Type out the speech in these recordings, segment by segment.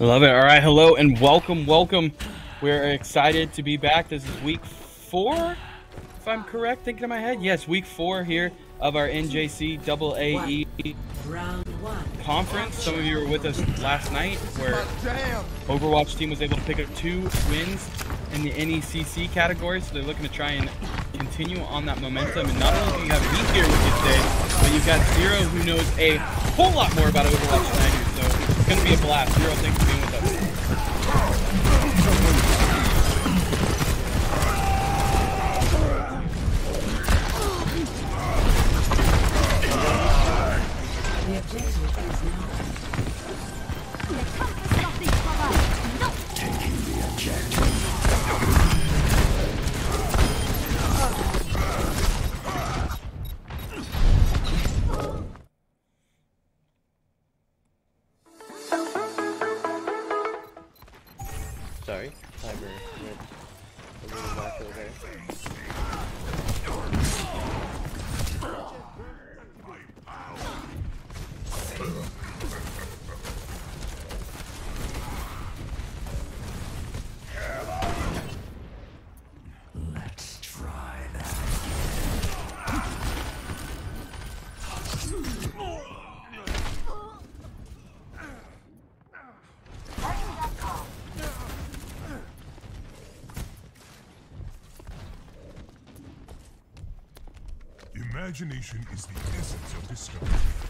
Love it. All right, hello and welcome, welcome. We're excited to be back. This is week four, if I'm correct, thinking in my head. Yes, week four here of our NJC AAE conference. Some of you were with us last night where Overwatch team was able to pick up two wins in the NECC category, so they're looking to try and continue on that momentum. And not only do you have me here with you today, but you've got Zero who knows a whole lot more about Overwatch than I do, so to be a blast. Zero, thanks for being Imagination is the essence of discovery.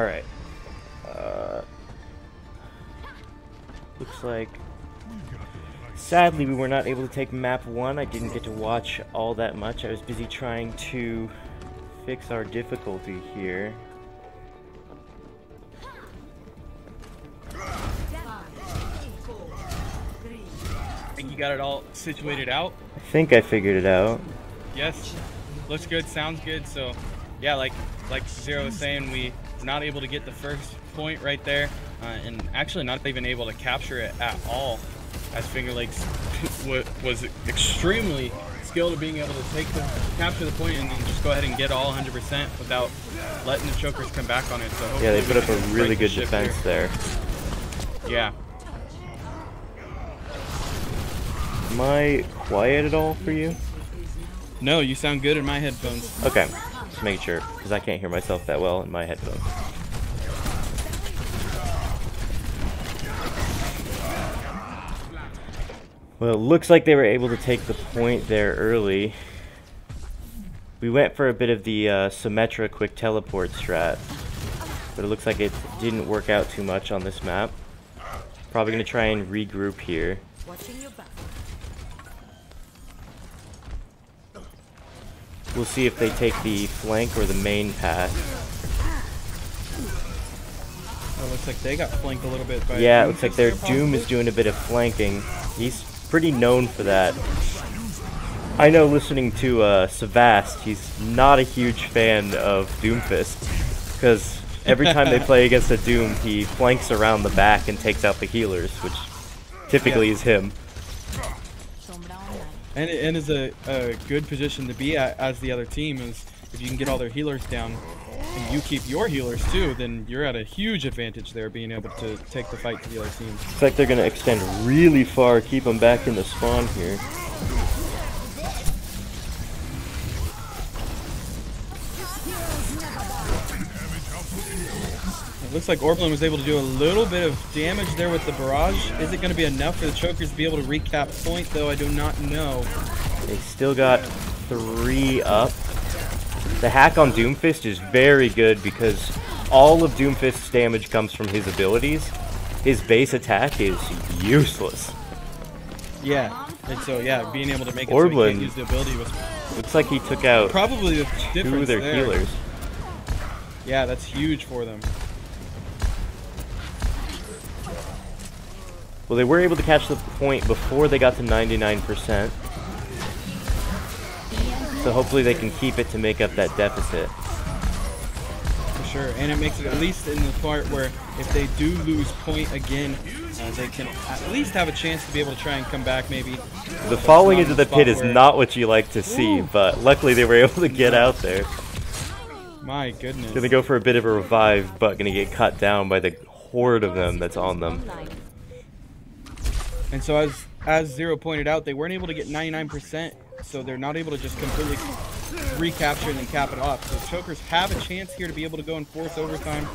Alright. Uh, looks like Sadly, we were not able to take map one. I didn't get to watch all that much. I was busy trying to fix our difficulty here. I think you got it all situated out. I think I figured it out. Yes, looks good, sounds good. So, yeah, like like Zero was saying, we not able to get the first point right there, uh, and actually not even able to capture it at all, as Finger Lakes was extremely skilled at being able to take the capture the point and then just go ahead and get all 100% without letting the chokers come back on it. So Yeah, they put up a really good defense here. there. Yeah. Am I quiet at all for you? No, you sound good in my headphones. Okay, just making sure, because I can't hear myself that well in my headphones. Well, it looks like they were able to take the point there early. We went for a bit of the uh, Symmetra quick teleport strat, but it looks like it didn't work out too much on this map. Probably gonna try and regroup here. We'll see if they take the flank or the main path. Looks like they got flanked a little bit by. Yeah, it looks like their Doom is doing a bit of flanking. He's pretty known for that. I know listening to uh, Savast, he's not a huge fan of Doomfist. Because every time they play against a Doom, he flanks around the back and takes out the healers, which typically Yeah. is him. And and is a, a good position to be at as the other team is if you can get all their healers down and you keep your healers too, then you're at a huge advantage there being able to take the fight to the other team. Looks like they're going to extend really far, keep them back in the spawn here. Looks like Orblin was able to do a little bit of damage there with the barrage. Is it going to be enough for the chokers to be able to recap point though? I do not know. They still got three up. The hack on Doomfist is very good because all of Doomfist's damage comes from his abilities. His base attack is useless. Yeah. And so yeah, being able to make it so Orblin. can't use the ability was Looks like he took out probably the two of their there. healers. Yeah, that's huge for them. Well, they were able to catch the point before they got to 99%. So hopefully they can keep it to make up that deficit. For sure, and it makes it at least in the part where if they do lose point again, uh, they can at least have a chance to be able to try and come back maybe. The falling into in the pit is not what you like to see, but luckily they were able to get out there. My goodness. Gonna go for a bit of a revive, but gonna get cut down by the horde of them that's on them. And so as as Zero pointed out, they weren't able to get 99%, so they're not able to just completely recapture and then cap it off. So Chokers have a chance here to be able to go and force overtime.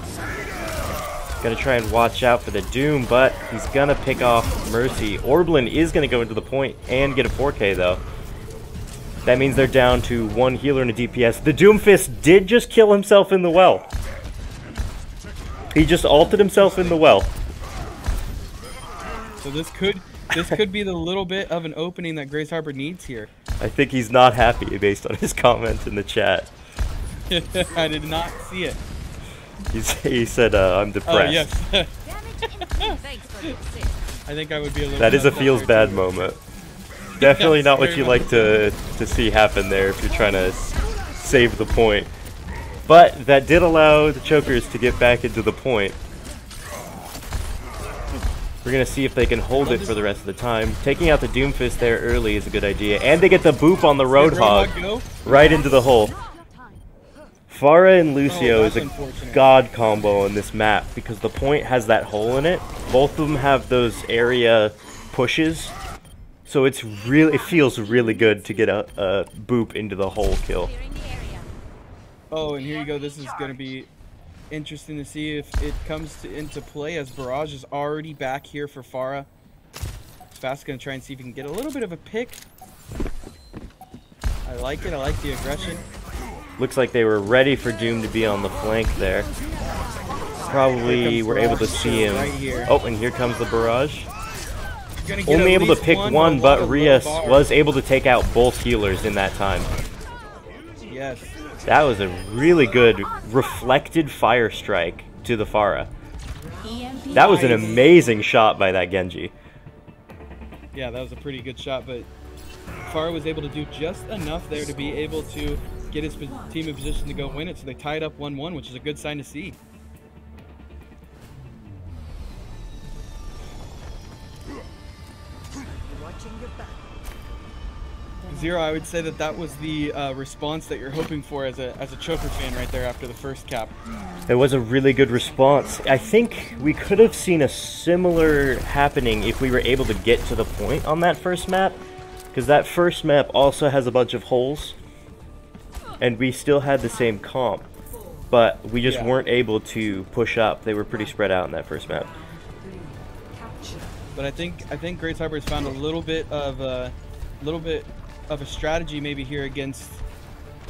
Gotta try and watch out for the Doom, but he's gonna pick off Mercy. Orblin is gonna go into the point and get a 4K though. That means they're down to one healer and a DPS. The Doomfist did just kill himself in the well. He just ulted himself in the well. So this could this could be the little bit of an opening that Grays Harbor needs here. I think he's not happy based on his comment in the chat. I did not see it. He's, he said, uh, I'm depressed. Oh depressed. yes. Thanks for the assist. I think I would be a little That is a feels bad too. moment. Definitely Yes, not what you much like to to see happen there if you're trying to save the point. But that did allow the chokers to get back into the point. We're gonna see if they can hold it for the rest of the time. Taking out the Doomfist there early is a good idea, and they get the boop on the Roadhog right into the hole. Pharah and Oh, Lucio that's is a god combo on this map because the point has that hole in it. Both of them have those area pushes, so it's really it feels really good to get a, a boop into the hole kill. Clearing the area. Oh, and here you go. This is going to be interesting to see if it comes to, into play as Barrage is already back here for Pharah. Fast going to try and see if he can get a little bit of a pick. I like it. I like the aggression. Looks like they were ready for Doom to be on the flank there. Probably were able to see him. right here. Oh, and here comes the barrage. Only able to pick one, one, but a lot but of low Rias was able to take out both healers in that time. Yes. That was a really good reflected fire strike to the Pharah. That was an amazing shot by that Genji. Yeah, that was a pretty good shot, but Pharah was able to do just enough there to be able to get his team in position to go win it. So they tied up 1-1, which is a good sign to see. Watching your back. Zero, I would say that that was the uh, response that you're hoping for as a as a choker fan right there after the first cap. It was a really good response. I think we could have seen a similar happening if we were able to get to the point on that first map. Because that first map also has a bunch of holes. And we still had the same comp. But we just Yeah. weren't able to push up. They were pretty spread out in that first map. But I think I think Grays Harbor has found a little bit of a little bit of a strategy maybe here against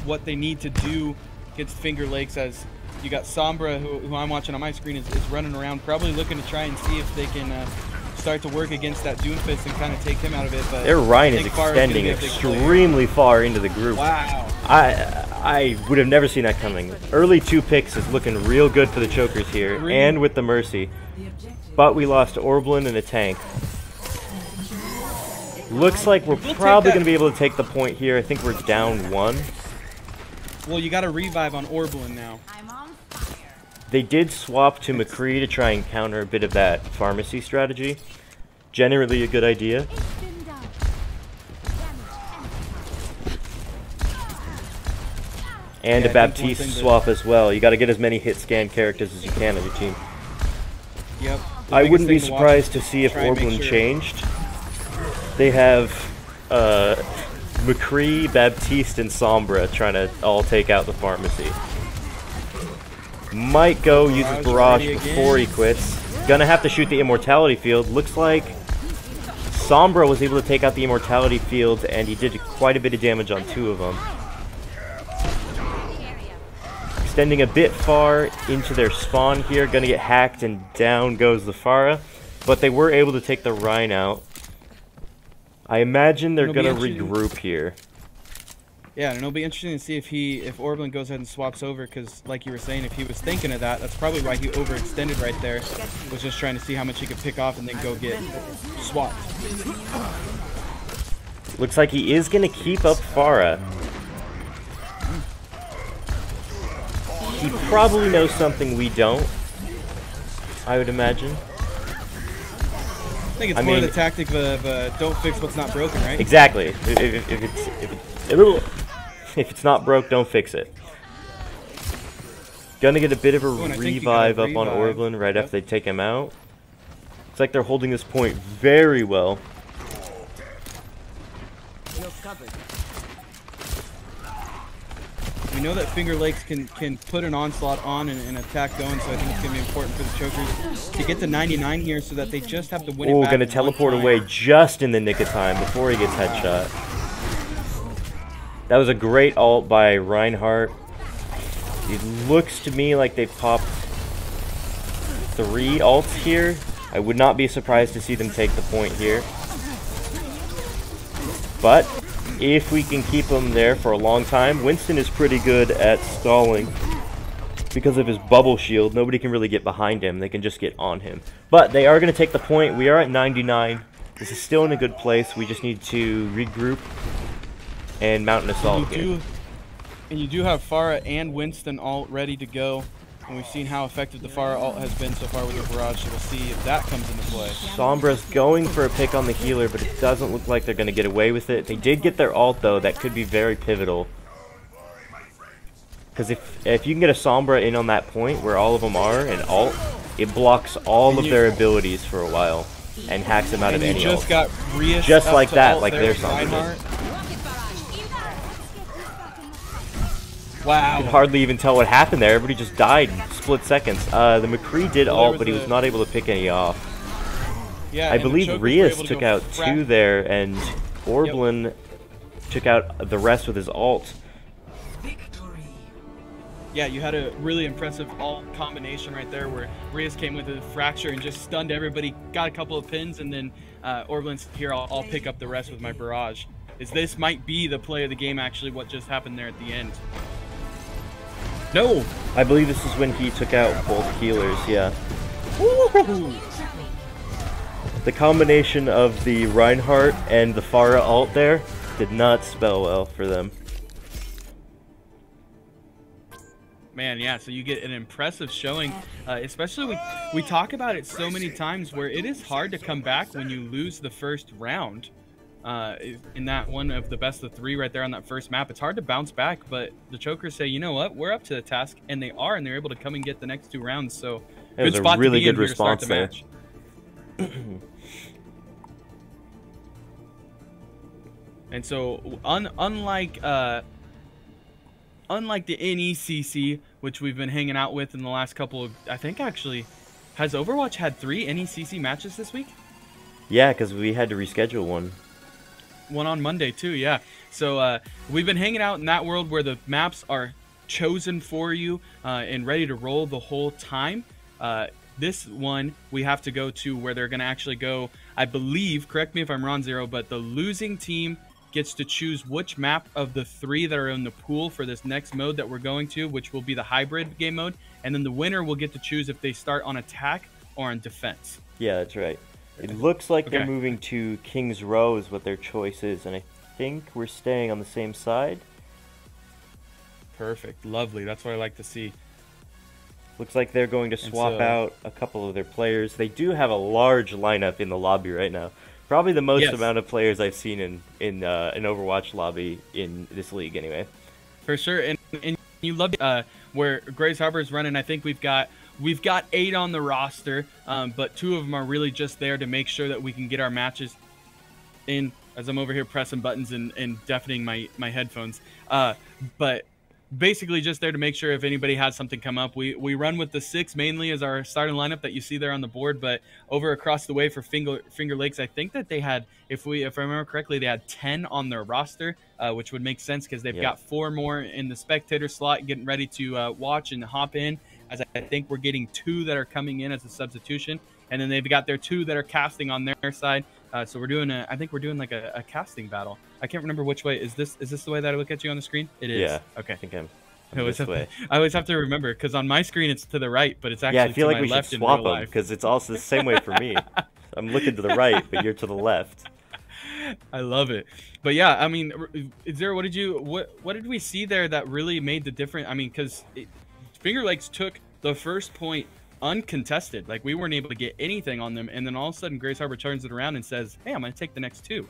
what they need to do against Finger Lakes as you got Sombra, who, who I'm watching on my screen, is, is running around, probably looking to try and see if they can uh, start to work against that Doomfist and kind of take him out of it. But Their Ryan is think Pharah's gonna extending extremely far into the group. Wow. I I would have never seen that coming. Early two picks is looking real good for the chokers here, and with the mercy. But we lost Orblin and a tank. Looks like we're We'll probably going to be able to take the point here. I think we're down one. Well, you got to revive on Orblin now. I'm on fire. They did swap to McCree to try and counter a bit of that Pharmercy strategy. Generally a good idea. It's been done. Damage And Yeah, a I think one Baptiste thing that- swap as well. You got to get as many hit scan characters as you can on your team. Yep. I wouldn't be thing to surprised to see if try Orblin sure- changed. They have uh, McCree, Baptiste, and Sombra trying to all take out the Pharmercy. Might go uses Barrage barrage before he quits. Gonna have to shoot the immortality field. Looks like Sombra was able to take out the immortality field, and he did quite a bit of damage on two of them. Extending a bit far into their spawn here, gonna get hacked, and down goes the Pharah. But they were able to take the Rein out. I imagine they're gonna regroup here. Yeah, and it'll be interesting to see if he, if Orblin goes ahead and swaps over, because like you were saying, if he was thinking of that, that's probably why he overextended right there. Was just trying to see how much he could pick off and then go get swapped. Looks like he is gonna keep up Pharah. He probably knows something we don't. I would imagine. I think it's I more mean- the tactic of uh, don't fix what's not broken, right? Exactly. If, if, if it's if, it's if it's not broke, don't fix it. Gonna get a bit of a Oh, and I think you got a revive up on revive. Orblin right Yep. after they take him out. It's like they're holding this point very well. You're covered. We know that Finger Lakes can can put an onslaught on and an attack going, so I think it's gonna be important for the Chokers to get to 99 here, so that they just have to win it Oh, back gonna teleport away just in the nick of time before he gets headshot. That was a great alt by Reinhardt. It looks to me like they've popped three alts here. I would not be surprised to see them take the point here. But if we can keep them there for a long time, Winston is pretty good at stalling because of his bubble shield. Nobody can really get behind him. They can just get on him. But they are going to take the point. We are at 99. This is still in a good place. We just need to regroup and mount an assault you here. do, and you do have Pharah and Winston all ready to go. And we've seen how effective the fire alt has been so far with the barrage, so we'll see if that comes into play. Sombra's going for a pick on the healer, but it doesn't look like they're going to get away with it. They did get their alt, though. That could be very pivotal. Because if, if you can get a Sombra in on that point where all of them are, and ult, it blocks all And of you- their abilities for a while and hacks them out of any just ult. Just like that, like their Sombra did. Reinhardt. Rocket barrage. Wow. You can hardly even tell what happened there. Everybody just died in split seconds. Uh, the McCree did Well, there ult, was but he was a- not able to pick any off. Yeah, I believe Rias to took out fra- two there, and Orblin took out the rest with his alt. victory. Yeah, you had a really impressive all combination right there where Rias came with a fracture and just stunned everybody, got a couple of pins, and then uh, Orblin's here, I'll, I'll pick up the rest with my barrage. Is this might be the play of the game actually what just happened there at the end. No! I believe this is when he took out both healers, yeah. The combination of the Reinhardt and the Pharah alt there did not spell well for them. Man, yeah, so you get an impressive showing, uh, especially we, we talk about it so many times where it is hard to come back when you lose the first round. Uh, in that one of the best of three right there on that first map, it's hard to bounce back, but the Chokers say, you know what, we're up to the task, and they are, and they're able to come and get the next two rounds, so It was a spot to really be in good to start response the there. match. And so, un- unlike uh, unlike the NECC, which we've been hanging out with in the last couple of, I think actually, has Overwatch had three NECC matches this week? Yeah, because we had to reschedule one. One on Monday too. Yeah. So uh, we've been hanging out in that world where the maps are chosen for you uh, and ready to roll the whole time. Uh, this one we have to go to where they're going to actually go. I believe. Correct me if I'm wrong, Zero. But the losing team gets to choose which map of the three that are in the pool for this next mode that we're going to, which will be the hybrid game mode, and then the winner will get to choose if they start on attack or on defense. Yeah, that's right. It looks like they're moving to King's Row is what their choice is, and I think we're staying on the same side. Perfect. Lovely. That's what I like to see. Looks like they're going to swap so- out a couple of their players. They do have a large lineup in the lobby right now. Probably the most Yes. amount of players I've seen in in uh, an Overwatch lobby in this league, anyway. For sure. And, and you love uh, where Grays Harbor is running. I think we've got we've got eight on the roster, um, but two of them are really just there to make sure that we can get our matches in. As I'm over here pressing buttons and, and deafening my my headphones, uh, but basically just there to make sure if anybody has something come up. We we run with the six mainly as our starting lineup that you see there on the board, but over across the way for Finger Finger Lakes, I think that they had, if we if I remember correctly, they had ten on their roster, uh, which would make sense because they've Yeah. got four more in the spectator slot, getting ready to uh, watch and hop in. As I think we're getting two that are coming in as a substitution, and then they've got their two that are casting on their side. Uh, so we're doing a, I think we're doing like a, a casting battle. I can't remember which way. Is this is this the way that I look at you on the screen? It is. Yeah. Okay. I think I'm, I I'm always, this have way. to, I always have to remember because on my screen it's to the right, but it's actually Yeah, I feel like my we should swap them because it's also the same way for me. I'm looking to the right, but you're to the left. I love it. But yeah, I mean, Zero, what did you what what did we see there that really made the difference? I mean, because Finger Lakes took the first point uncontested, like we weren't able to get anything on them, and then all of a sudden Grays Harbor turns it around and says, "Hey, I'm going to take the next two.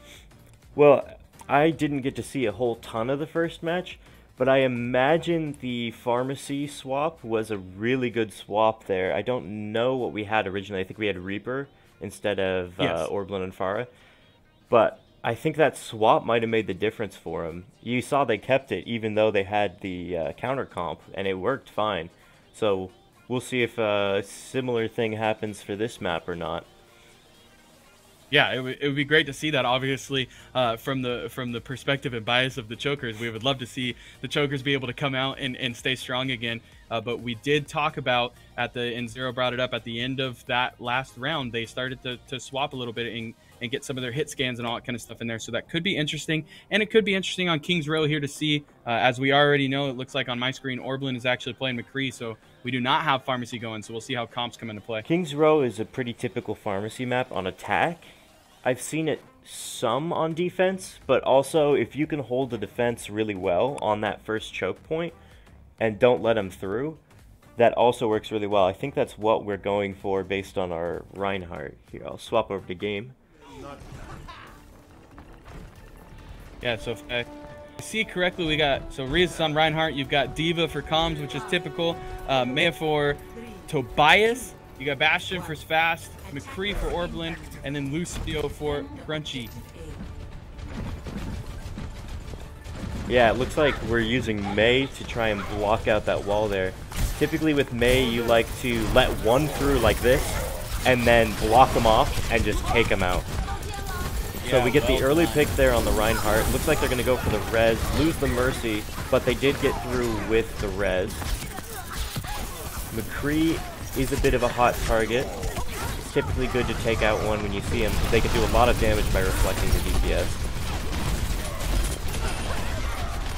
Well, I didn't get to see a whole ton of the first match, but I imagine the Pharmercy swap was a really good swap there. I don't know what we had originally. I think we had Reaper instead of Yes. uh, Orblin and Pharah. But I think that swap might have made the difference for him. You saw they kept it even though they had the uh, counter comp, and it worked fine. So we'll see if a similar thing happens for this map or not. Yeah, it, would- it would be great to see that. Obviously, uh, from the from the perspective and bias of the chokers, we would love to see the chokers be able to come out and, and stay strong again. Uh, but we did talk about at the and Zero brought it up at the end of that last round. They started to, to swap a little bit and, and get some of their hit scans and all that kind of stuff in there. So that could be interesting, and it could be interesting on Kings Row here to see. Uh, as we already know, it looks like on my screen, Orblin is actually playing McCree, so we do not have Pharmercy going. So we'll see how comps come into play. Kings Row is a pretty typical Pharmercy map on attack. I've seen it some on defense, but also if you can hold the defense really well on that first choke point and don't let them through, that also works really well. I think that's what we're going for based on our Reinhardt. Here, I'll swap over to game. Yeah, so if I see correctly, we got so Riz on Reinhardt. You've got D.Va for comms, which is typical. Uh, Maya for Tobias. You got Bastion for Fast, McCree for Orblin, and then Lucio for Crunchy. Yeah, it looks like we're using Mei to try and block out that wall there. Typically with Mei, you like to let one through like this, and then block them off and just take them out. So we get the early pick there on the Reinhardt. Looks like they're going to go for the res, lose the Mercy, but they did get through with the res. McCree is a bit of a hot target. It's typically good to take out one when you see him. 'cause They can do a lot of damage by reflecting the DPS.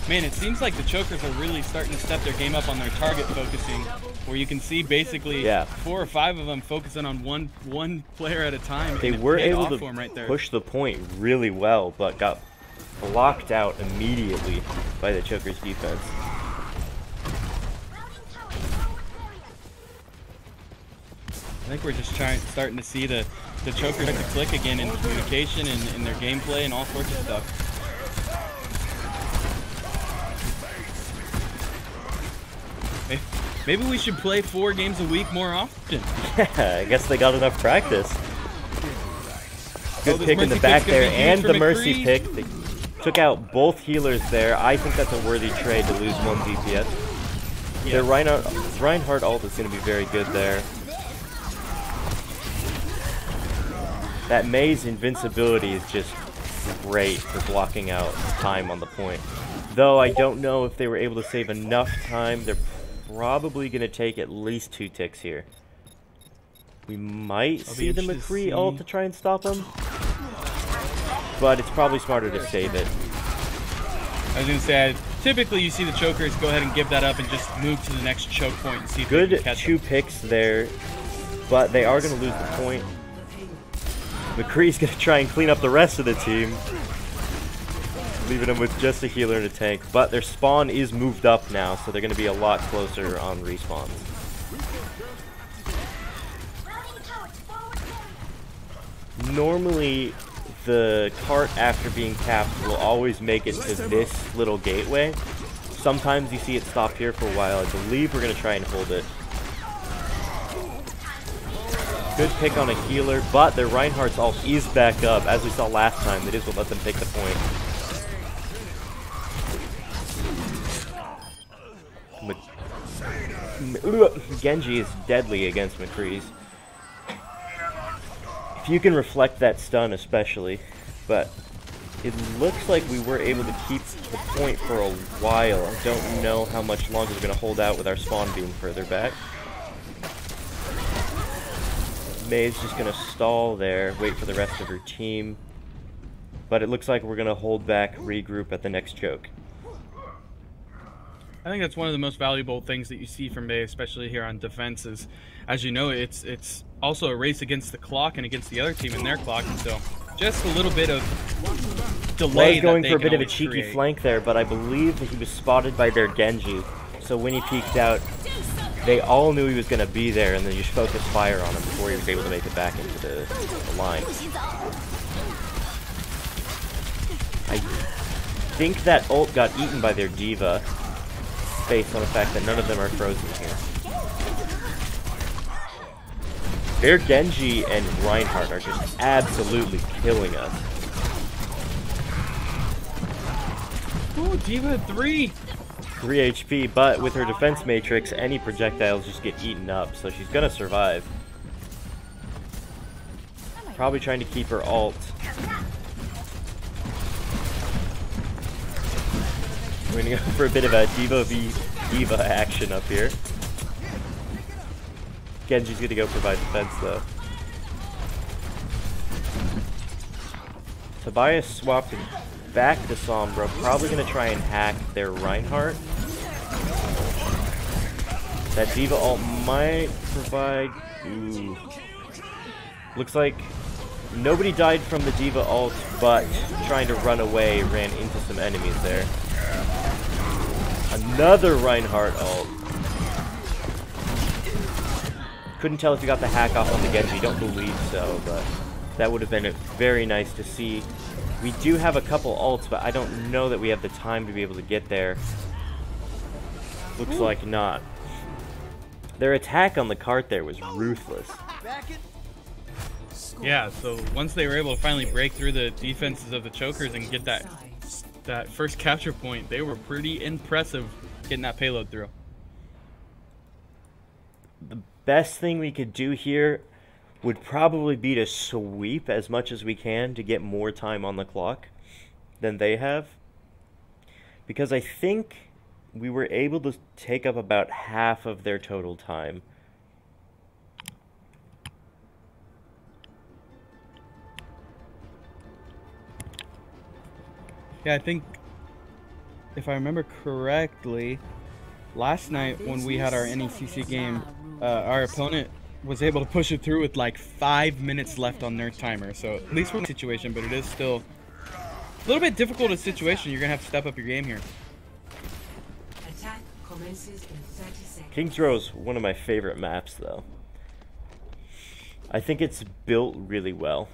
Man, it seems like the chokers are really starting to step their game up on their target focusing, where you can see basically Yeah. four or five of them focusing on one one player at a time. They were able to right there. push the point really well, but got blocked out immediately by the Choker's defense. I think we're just trying, starting to see the, the chokers to click again in communication and in their gameplay and all sorts of stuff. Maybe we should play four games a week more often. Yeah, I guess they got enough practice. Good Oh, pick in the back there, and the Mercy McCree. pick. They took out both healers there. I think that's a worthy trade to lose one DPS. Their Reinhardt, Reinhardt ult is going to be very good there. That Mei's invincibility is just great for blocking out time on the point. Though I don't know if they were able to save enough time. They're probably going to take at least two ticks here. We might I'll see the to McCree ult to try and stop him. But it's probably smarter to save it. I was gonna say, typically you see the chokers go ahead and give that up and just move to the next choke point and see if Good two them. picks there, but they are going to lose the point. McCree's going to try and clean up the rest of the team, leaving them with just a healer and a tank. But their spawn is moved up now, so they're going to be a lot closer on respawns. Normally, the cart after being capped will always make it to this little gateway. Sometimes you see it stop here for a while. I believe we're going to try and hold it. Good pick on a healer, but their Reinhardt's ult is back up. As we saw last time, that is what let them take the point. Genji is deadly against McCree's. If you can reflect that stun especially, but it looks like we were able to keep the point for a while. I don't know how much longer we're going to hold out with our spawn being further back. Mei's just going to stall there, wait for the rest of her team. But it looks like we're going to hold back, regroup at the next choke. I think that's one of the most valuable things that you see from Bay, especially here on defense. Is, as you know, it's it's also a race against the clock and against the other team and their clock, and so just a little bit of delay. Going for a bit of a cheeky create. flank there, but I believe that he was spotted by their Genji. So when he peeked out, they all knew he was going to be there, and then you just focused fire on him before he was able to make it back into the, the line. I think that ult got eaten by their D.Va, based on the fact that none of them are frozen here. Their Genji and Reinhardt are just absolutely killing us. Ooh, D.Va three. 3 HP, but with her defense matrix, any projectiles just get eaten up, so she's gonna survive. Probably trying to keep her alt. We're gonna go for a bit of a D.Va v D.Va action up here. Genji's gonna go provide defense though. Tobias swapped back to Sombra, probably gonna try and hack their Reinhardt. That D.Va ult might provide. Ooh. Looks like nobody died from the D.Va ult, but trying to run away ran into some enemies there. Another Reinhardt ult. Couldn't tell if you got the hack off on the Genji, don't believe so, but that would have been a very nice to see. We do have a couple ults, but I don't know that we have the time to be able to get there. Looks like not. Their attack on the cart there was ruthless. Yeah, so once they were able to finally break through the defenses of the chokers and get that that first capture point, they were pretty impressive getting that payload through. The best thing we could do here would probably be to sweep as much as we can to get more time on the clock than they have. Because I think we were able to take up about half of their total time. Yeah, I think if I remember correctly, last night when we had our NECC game, uh, our opponent was able to push it through with like five minutes left on their timer. So at least we're in a situation, but it is still a little bit difficult a situation. You're gonna have to step up your game here. Attack commences in 30 seconds. King's Row is one of my favorite maps, though. I think it's built really well.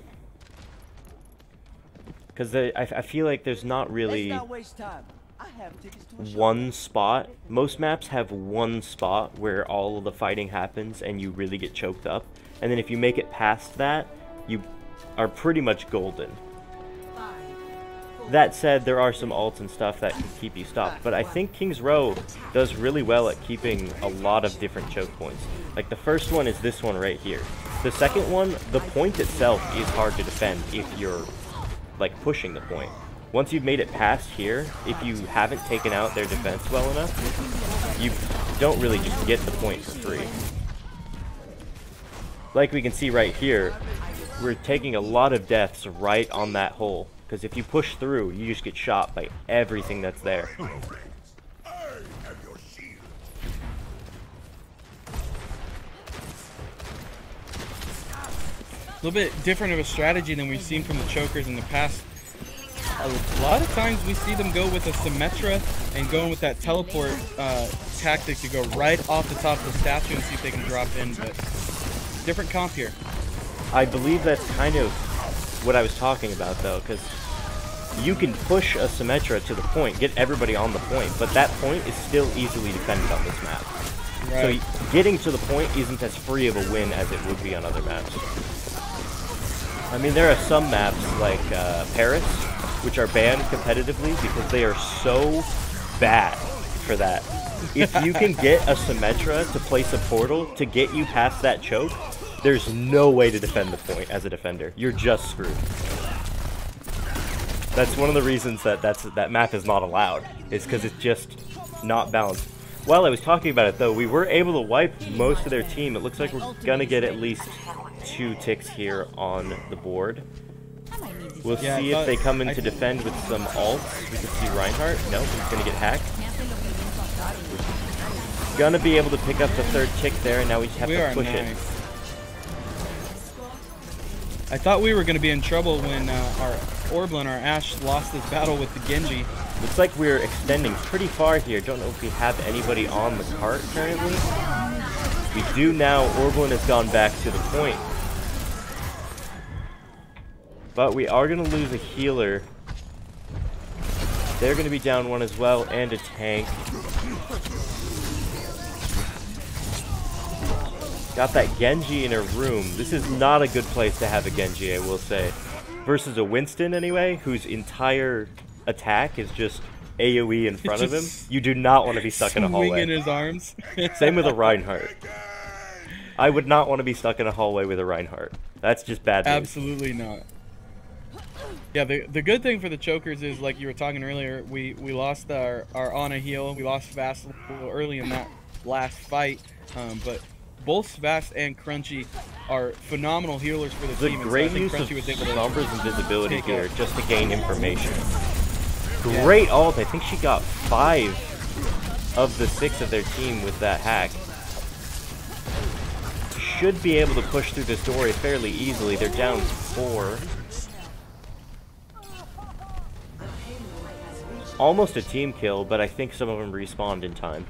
Because I, I feel like there's not really not waste time. I have to one spot. Most maps have one spot where all of the fighting happens and you really get choked up. And then if you make it past that, you are pretty much golden. That said, there are some ults and stuff that can keep you stopped, but I think King's Row does really well at keeping a lot of different choke points. Like the first one is this one right here. The second one, the point itself is hard to defend if you're like pushing the point. Once you've made it past here, if you haven't taken out their defense well enough, you don't really just get the point for free. Like we can see right here, we're taking a lot of deaths right on that hole. Because if you push through, you just get shot by everything that's there. I have your shield. A little bit different of a strategy than we've seen from the chokers in the past. A lot of times we see them go with a Symmetra and going with that teleport uh, tactic to go right off the top of the statue and see if they can drop in, but different comp here. I believe that's kind of what I was talking about, though, because you can push a Symmetra to the point, get everybody on the point, but that point is still easily defended on this map. Right. So getting to the point isn't as free of a win as it would be on other maps. I mean, there are some maps like uh, Paris, which are banned competitively because they are so bad for that. If you can get a Symmetra to place a portal to get you past that choke, there's no way to defend the point as a defender. You're just screwed. That's one of the reasons that that's, that map is not allowed. Is because it's just not balanced. While I was talking about it, though, we were able to wipe most of their team. It looks like we're gonna get at least two ticks here on the board. We'll Yeah, see if they come in I- to defend with some alts. We can see Reinhardt. Nope, he's gonna get hacked. Gonna be able to pick up the third tick there, and now we just have we to push nice. it. I thought we were going to be in trouble when uh, our Orblin, our Ashe, lost this battle with the Genji. Looks like we're extending pretty far here. Don't know if we have anybody on the cart currently. We do now. Orblin has gone back to the point. But we are going to lose a healer. They're going to be down one as well, and a tank. Got that Genji in a room. This is not a good place to have a Genji, I will say. Versus a Winston, anyway, whose entire attack is just AoE in front of him. You do not want to be stuck in a Swinging in his arms. Same with a Reinhardt. I would not want to be stuck in a hallway with a Reinhardt. That's just bad news. Absolutely not. Yeah, the the good thing for the chokers is like you were talking earlier, we we lost our our Ana heal, we lost little early in that last fight, um, but both Svast and Crunchy are phenomenal healers for the a team. so great think use of Crunchy was able to numbers and visibility here out- just to gain information. Yeah. Great ult. I think she got five of the six of their team with that hack. Should be able to push through this door fairly easily. They're down four. Almost a team kill, but I think some of them respawned in time.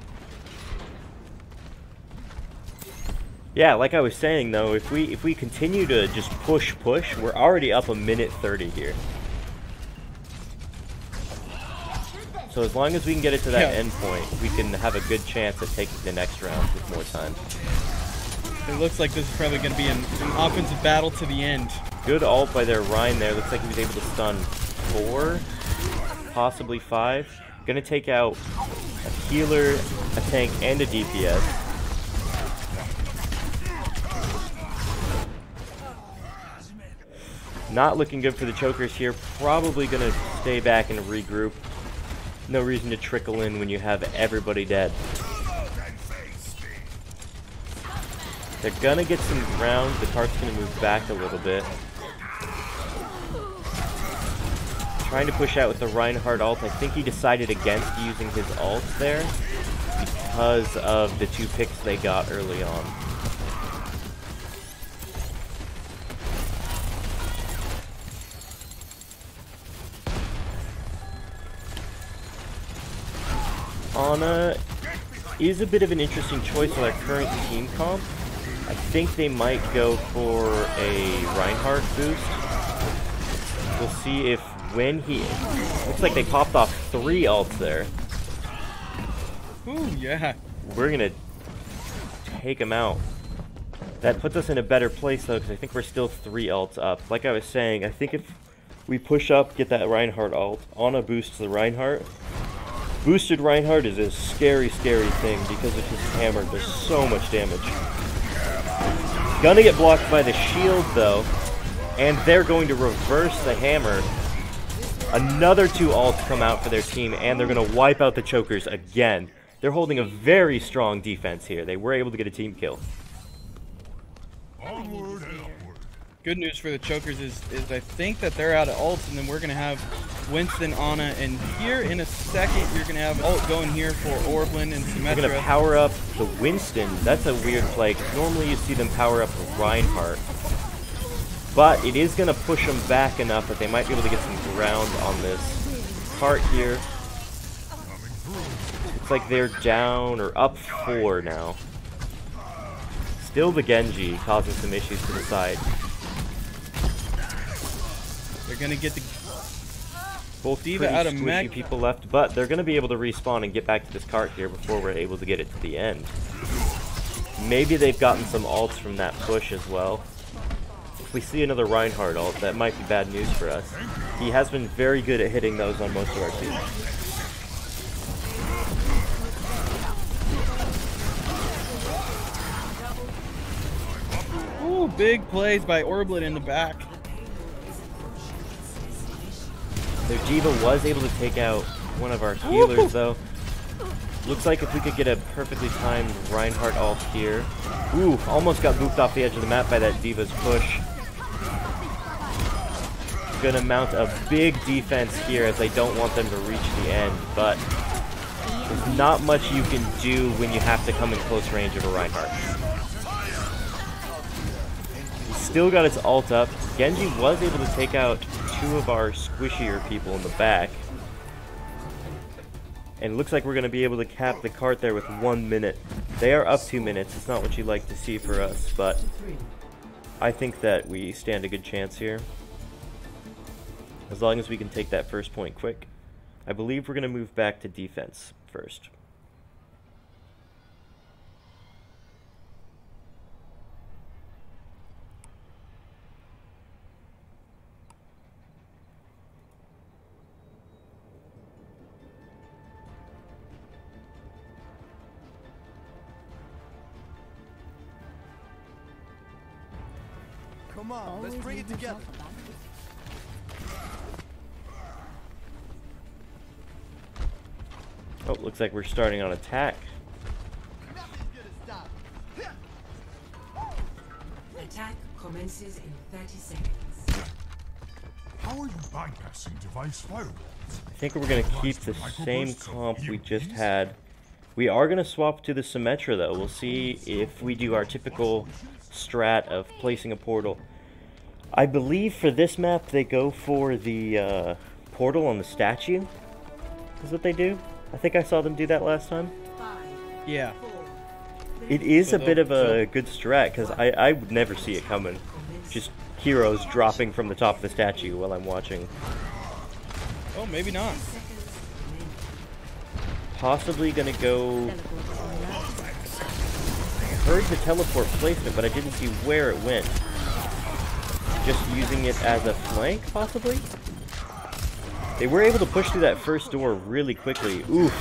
Yeah, like I was saying though, if we if we continue to just push push, we're already up a minute 30 here. So as long as we can get it to that Yeah. end point, we can have a good chance at taking the next round with more time. It looks like this is probably going to be an, an offensive battle to the end. Good ult by their Rein there. Looks like he was able to stun four, possibly five. Gonna take out a healer, a tank, and a DPS. Not looking good for the chokers here. Probably gonna stay back and regroup. No reason to trickle in when you have everybody dead. They're gonna get some ground. The cart's gonna move back a little bit. Trying to push out with the Reinhardt ult. I think he decided against using his ult there because of the two picks they got early on. Ana is a bit of an interesting choice with our current team comp. I think they might go for a Reinhardt boost. We'll see if when he... Looks like they popped off three ults there. Ooh, yeah. We're gonna take him out. That puts us in a better place though, because I think we're still three ults up. Like I was saying, I think if we push up, get that Reinhardt ult, Ana boosts to the Reinhardt. Boosted Reinhardt is a scary, scary thing because of his hammer does so much damage. Gonna get blocked by the shield though, and they're going to reverse the hammer Another two ults come out for their team, and they're going to wipe out the chokers again. They're holding a very strong defense here. They were able to get a team kill. Onward and upward. Good news for the chokers is, is I think that they're out of ults, and then we're gonna have Winston, Ana, and here in a second you're gonna have ult going here for Orblin and They're going to power up the Winston. That's a weird play. normally you see them power up Reinhardt. But it is going to push them back enough that they might be able to get some ground on this cart here. Looks like they're down or up four now. Still the Genji causing some issues to the side. They're gonna get the Both D.Va out of mech. people left, but they're going to be able to respawn and get back to this cart here before we're able to get it to the end. Maybe they've gotten some ults from that push as well. If we see another Reinhardt ult, that might be bad news for us. He has been very good at hitting those on most of our teams. ooh, big plays by Orblin in the back. Their D.Va was able to take out one of our healers though. Looks like if we could get a perfectly timed Reinhardt ult here. Ooh, almost got booped off the edge of the map by that D.Va's push. Gonna mount a big defense here as I don't want them to reach the end, but there's not much you can do when you have to come in close range of a Reinhardt. Still got its ult up. Genji was able to take out two of our squishier people in the back. And it looks like we're going to be able to cap the cart there with one minute. They are up two minutes. It's not what you like to see for us, but I think that we stand a good chance here. As long as we can take that first point quick. I believe we're going to move back to defense first. Come on, let's bring it together. Oh, looks like we're starting on attack. Attack commences in 30 seconds. How are you bypassing device firewalls? I think we're going to keep the same comp we just had. We are going to swap to the Symmetra though. We'll see if we do our typical strat of placing a portal. I believe for this map they go for the uh, portal on the statue. Is what they do. I think I saw them do that last time. Yeah. It is a bit of a good strat because I, I would never see it coming. Just heroes dropping from the top of the statue while I'm watching. Oh, maybe not. Possibly gonna go online. heard the teleport placement, but I didn't see where it went. Just using it as a flank, possibly? They were able to push through that first door really quickly. Oof.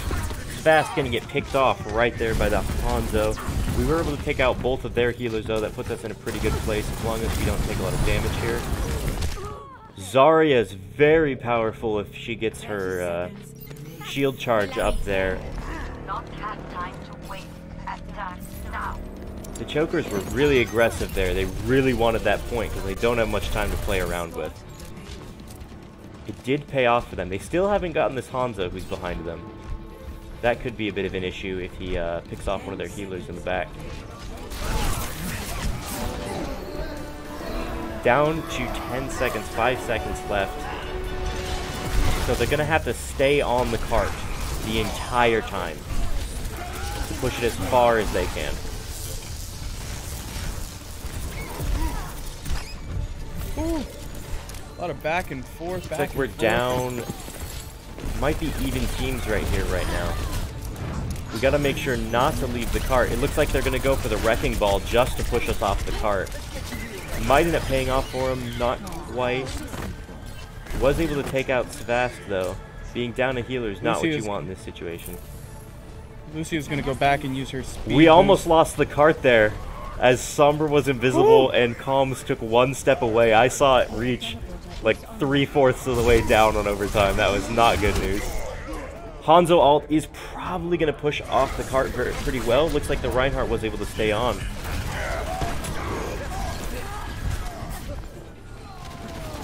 Svast gonna get picked off right there by the Hanzo. We were able to take out both of their healers though, that puts us in a pretty good place as long as we don't take a lot of damage here. Zarya is very powerful if she gets her uh, shield charge up there. not have time to wait. Attack now. The Chokers were really aggressive there. They really wanted that point because they don't have much time to play around with. It did pay off for them. They still haven't gotten this Hanzo who's behind them. That could be a bit of an issue if he uh, picks off one of their healers in the back. Down to 10 seconds, 5 seconds left. So they're going to have to stay on the cart the entire time to push it as far as they can. Ooh. A lot of back and forth. Looks Back like we're forth. down. Might be even teams right here, right now. We gotta make sure not to leave the cart. It looks like they're gonna go for the wrecking ball just to push us off the cart. Might end up paying off for him, not quite. Was able to take out Svast though. Being down a healer is not what you want in this situation. Lucy is gonna go back and use her speed. We boost. almost lost the cart there. As Sombra was invisible and Calms took one step away. I saw it reach like three-fourths of the way down on overtime. That was not good news. Hanzo ult is probably going to push off the cart very, pretty well. Looks like the Reinhardt was able to stay on.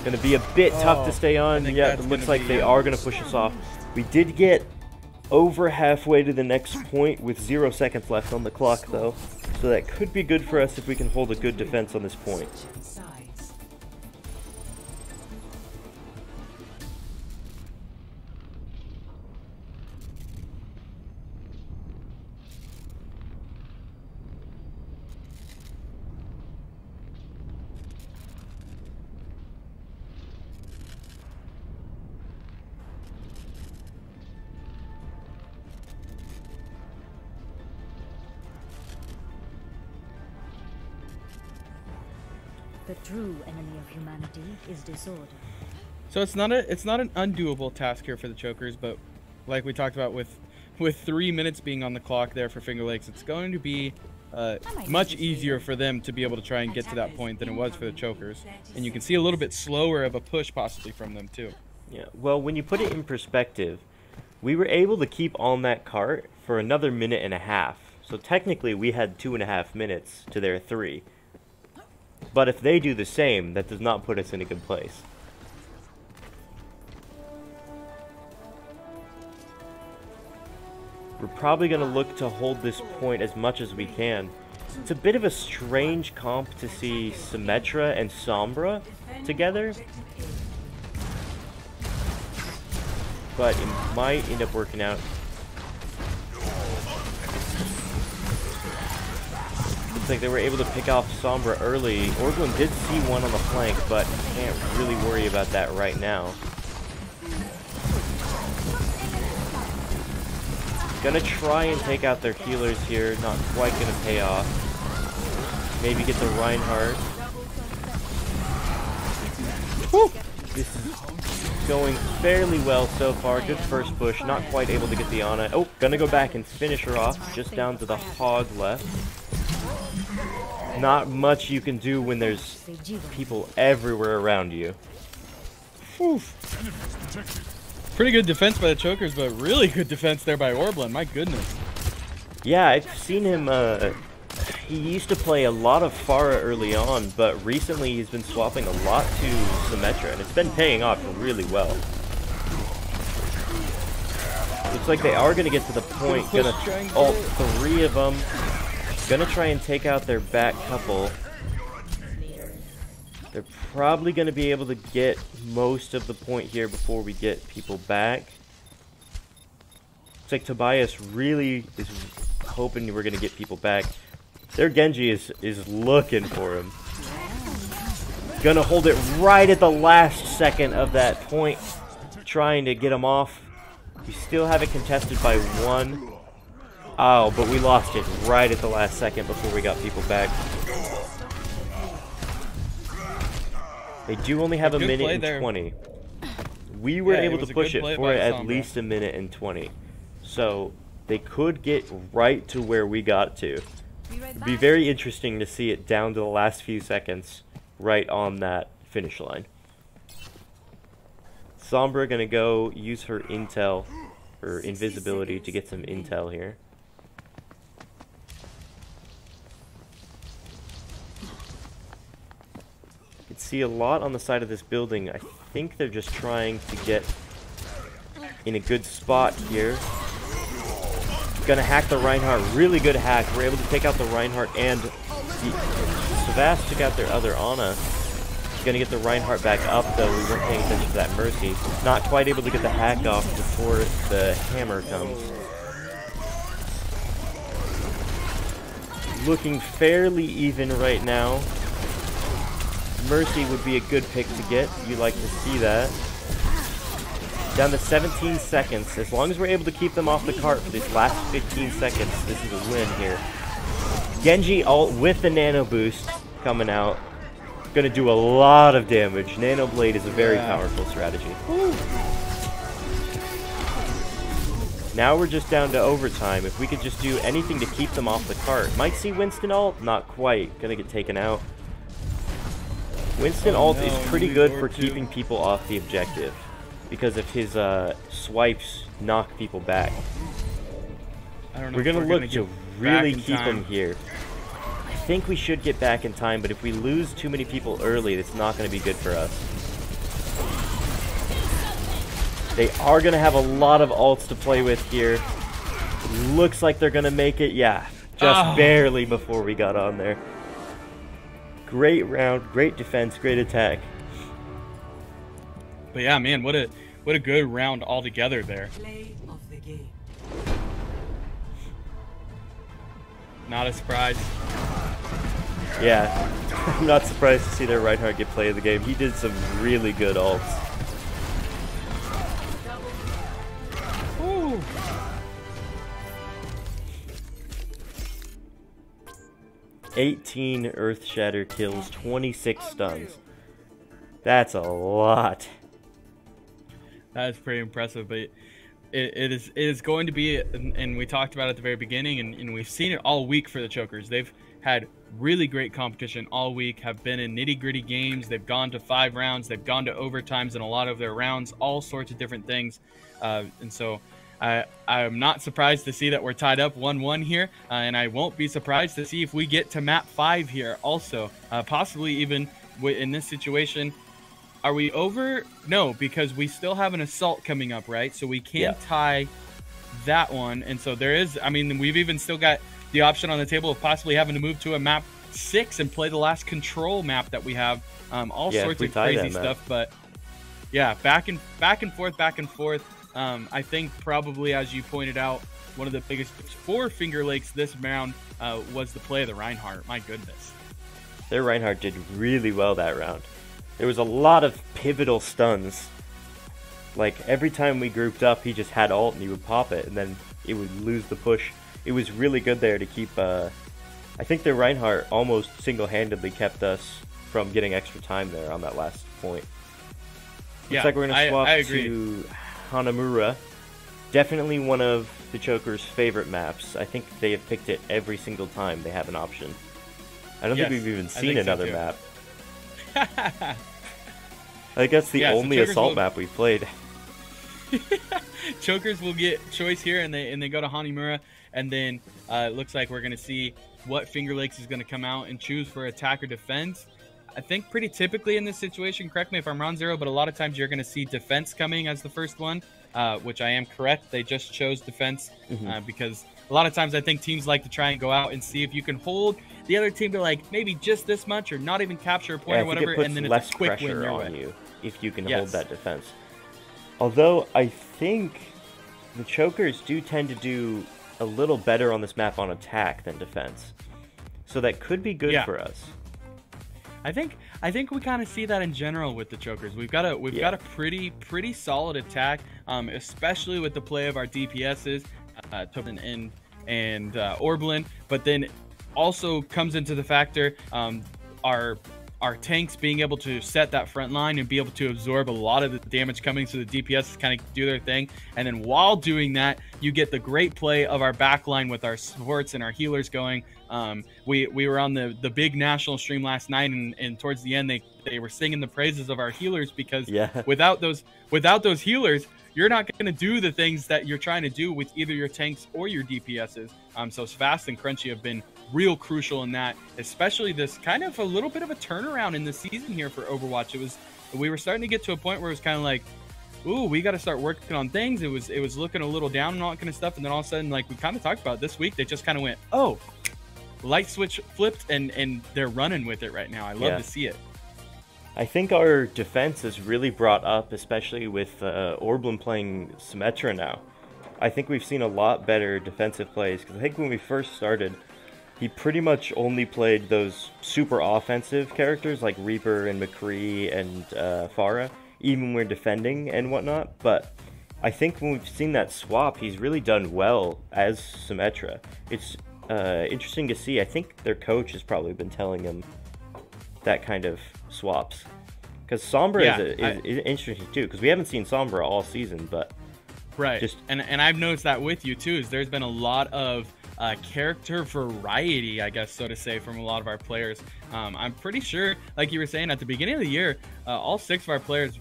Going to be a bit tough to Oh, stay on. Yeah, it looks like they are going to push us off. We did get over halfway to the next point with zero seconds left on the clock, though. So that could be good for us if we can hold a good defense on this point. Humanity is disorder. So it's not a it's not an undoable task here for the chokers, but like we talked about with with three minutes being on the clock there for Finger Lakes, it's going to be uh, much easier for them to be able to try and get to that point than it was for the chokers. And you can see a little bit slower of a push possibly from them too. Yeah, well, when you put it in perspective, we were able to keep on that cart for another minute and a half. So technically, we had two and a half minutes to their three. But if they do the same, that does not put us in a good place. We're probably going to look to hold this point as much as we can. It's a bit of a strange comp to see Symmetra and Sombra together, but it might end up working out. Like they were able to pick off Sombra early. Orblin did see one on the flank, but can't really worry about that right now. Gonna try and take out their healers here, not quite gonna pay off. Maybe get the Reinhardt. Whew. This is going fairly well so far. Good first push, not quite able to get the Ana. Oh, gonna go back and finish her off, just down to the Hog left. Not much you can do when there's people everywhere around you. Oof. Pretty good defense by the chokers, but really good defense there by Orblin. My goodness. Yeah, I've seen him, uh, he used to play a lot of Pharah early on, but recently he's been swapping a lot to Symmetra, and it's been paying off really well. Looks like they are going to get to the point, gonna push ult three of them, gonna try and take out their back couple. They're probably to be able to get most of the point here before we get people back. Looks like Tobias really is hoping we're to get people back. Their Genji is, is looking for him. Gonna hold it right at the last second of that point. Trying to get him off. We still have it contested by one. Oh, but we lost it right at the last second before we got people back. They do only have a Good minute and there. 20. We were Yeah, able to push it for at Sombra. least a minute and 20. So they could get right to where we got to. It'd be very interesting to see it down to the last few seconds right on that finish line. Sombra gonna go use her intel, her invisibility to get some intel here. See a lot on the side of this building. I think they're just trying to get in a good spot here. Gonna hack the Reinhardt. Really good hack. We're able to take out the Reinhardt and the Svast took out their other Ana. Gonna get the Reinhardt back up though. We weren't paying attention to that Mercy. Not quite able to get the hack off before the hammer comes. Looking fairly even right now. Mercy would be a good pick to get. You'd like to see that. Down to 17 seconds. As long as we're able to keep them off the cart for these last 15 seconds, this is a win here. Genji ult with the nano boost coming out. Gonna do a lot of damage. Nano Blade is a very Yeah. powerful strategy. Now we're just down to overtime. If we could just do anything to keep them off the cart. Might see Winston ult? Not quite. Gonna get taken out. Winston Oh, ult no, is pretty good for too. keeping people off the objective. Because if his uh, swipes knock people back. I don't know We're gonna we're look get to really keep time. him here. I think we should get back in time, but if we lose too many people early, that's not going to be good for us. They are going to have a lot of ults to play with here. Looks like they're going to make it. Yeah, just Oh. barely before we got on there. Great round, great defense, great attack. But yeah, man, what a what a good round altogether there. Play of the game. Not a surprise. Yeah, I'm not surprised to see their Reinhardt get play of the game. He did some really good ults. 18 Earth Shatter kills, 26 stuns. That's a lot. That is pretty impressive, but it, it is it is going to be, and, we talked about at the very beginning, and, and we've seen it all week for the Chokers. They've had really great competition all week, have been in nitty gritty games. They've gone to five rounds, they've gone to overtimes in a lot of their rounds, all sorts of different things. Uh, and so I, I'm not surprised to see that we're tied up 1 1 here, uh, and I won't be surprised to see if we get to map 5 here also, uh, possibly even in this situation. Are we over? No, because we still have an assault coming up, right? So we can Yeah. tie that one. And so there is, I mean, we've even still got the option on the table of possibly having to move to a map six and play the last control map that we have. Um, all Yeah, sorts of crazy stuff. But yeah, back and back and forth, back and forth. Um, I think probably, as you pointed out, one of the biggest for Finger Lakes this round uh, was the play of the Reinhardt. My goodness. Their Reinhardt did really well that round. There was a lot of pivotal stuns. Like every time we grouped up, he just had ult and he would pop it, and then it would lose the push. It was really good there to keep. Uh, I think their Reinhardt almost single-handedly kept us from getting extra time there on that last point. Looks Yeah, like we're gonna swap I to Hanamura. Definitely one of the Choker's favorite maps. I think they have picked it every single time they have an option. I don't Yes, think we've even seen think so another map. I guess the Yeah, only Chokers assault will- map we've played. Chokers will get choice here, and they and they go to Hanamura, and then uh, it looks like we're gonna see what Finger Lakes is gonna come out and choose for attack or defense. I think pretty typically in this situation, correct me if I'm wrong, Zero, but a lot of times you're gonna see defense coming as the first one, uh, which I am correct. They just chose defense Mm-hmm. uh, because a lot of times I think teams like to try and go out and see if you can hold the other team to like maybe just this much or not even capture a point Yeah, or whatever, and then less it's a quick win your on way. you if you can Yes. hold that defense. Although I think the Chokers do tend to do a little better on this map on attack than defense, so that could be good Yeah. for us. I think I think we kind of see that in general with the chokers. We've got a we've Yeah. got a pretty pretty solid attack, um, especially with the play of our DPSs, uh, Tobin and and uh, Orblin. But then also comes into the factor um, our our tanks being able to set that front line and be able to absorb a lot of the damage coming so the DPS kind of do their thing. And then while doing that, you get the great play of our back line with our supports and our healers going. Um, we we were on the the big national stream last night, and, and towards the end they they were singing the praises of our healers because Yeah. without those without those healers, you're not going to do the things that you're trying to do with either your tanks or your DPSs. Um, so Svast and Crunchy have been real crucial in that, especially this kind of a little bit of a turnaround in the season here for Overwatch. It was we were starting to get to a point where it was kind of like, ooh, we got to start working on things. It was it was looking a little down and all that kind of stuff, and then all of a sudden, like we kind of talked about this week, they just kind of went, oh, light switch flipped, and and they're running with it right now. I love Yeah. to see it. I think our defense is really brought up, especially with uh, Orblin playing Symmetra now. I think we've seen a lot better defensive plays because I think when we first started, he pretty much only played those super offensive characters like Reaper and McCree and uh, Pharah, even when we're defending and whatnot. But I think when we've seen that swap, he's really done well as Symmetra. It's uh, interesting to see. I think their coach has probably been telling him that kind of swaps. Because Sombra Yeah, is, a, is, I- is interesting too. Because we haven't seen Sombra all season, but Right. Just- and and I've noticed that with you too. Is there's been a lot of uh, character variety, I guess, so to say, from a lot of our players. Um, I'm pretty sure, like you were saying at the beginning of the year, uh, all six of our players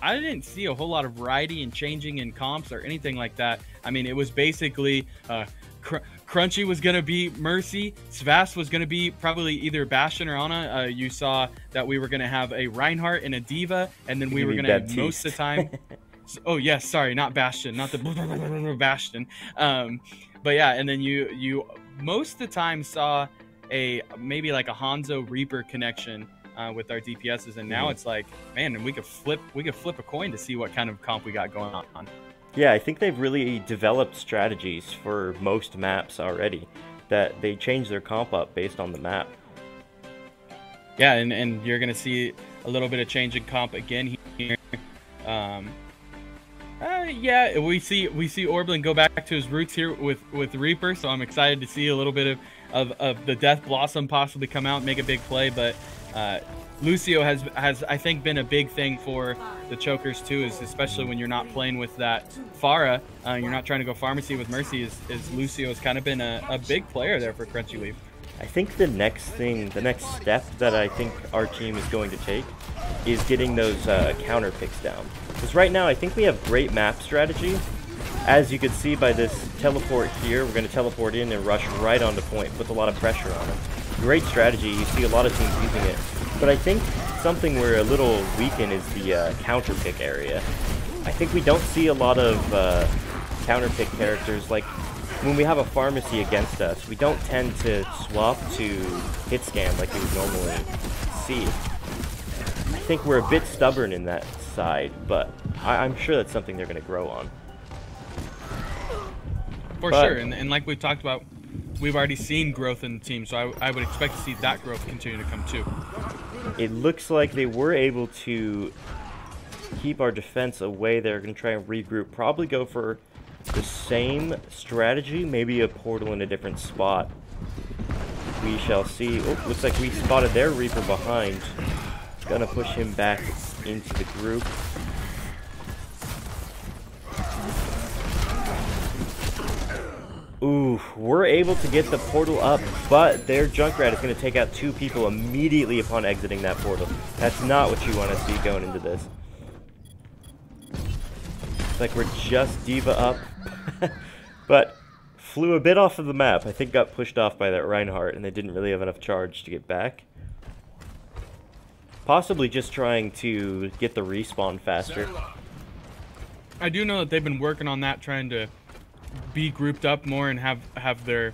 I didn't see a whole lot of variety and changing in comps or anything like that. I mean, it was basically uh, Cr- Crunchy was going to be Mercy. Svast was going to be probably either Bastion or Ana. Uh, you saw that we were going to have a Reinhardt and a D.Va, and then we were going to most of the time. Oh yes, sorry, not Bastion, not the Bastion. Um, but yeah, and then you you most of the time saw a maybe like a Hanzo Reaper connection uh, with our DPSs, and now Mhm. it's like, man, and we could flip we could flip a coin to see what kind of comp we got going on. Yeah, I think they've really developed strategies for most maps already. That they change their comp up based on the map. Yeah, and, and you're gonna see a little bit of change in comp again here. Um, uh, yeah, we see we see Orblin go back to his roots here with with Reaper, so I'm excited to see a little bit of of, of the Death Blossom possibly come out and make a big play. But uh, Lucio has has I think been a big thing for the chokers too, is especially when you're not playing with that Pharah, uh, you're not trying to go Pharmercy with Mercy. Is, is Lucio has kind of been a, a big player there for Crunchy Leaf. I think the next thing, the next step that I think our team is going to take is getting those uh, counter picks down. Because right now I think we have great map strategy. As you can see by this teleport here, we're going to teleport in and rush right onto point, with a lot of pressure on them. Great strategy, you see a lot of teams using it. But I think something we're a little weak in is the uh, counter pick area. I think we don't see a lot of uh, counter pick characters like when we have a Pharmercy against us, we don't tend to swap to hit scan like you would normally see. I think we're a bit stubborn in that side, but I- I'm sure that's something they're going to grow on. For But- sure, and, and like we've talked about, we've already seen growth in the team, so I, I would expect to see that growth continue to come too. It looks like they were able to keep our defense away. They're going to try and regroup, probably go for the same strategy, maybe a portal in a different spot. We shall see. Oh, looks like we spotted their Reaper behind. Gonna push him back into the group. Ooh, we're able to get the portal up, but their Junkrat is going to take out two people immediately upon exiting that portal. That's not what you want to see going into this. It's like we're just D.Va up, but flew a bit off of the map. I think got pushed off by that Reinhardt, and they didn't really have enough charge to get back. Possibly just trying to get the respawn faster. I do know that they've been working on that, trying to be grouped up more and have have their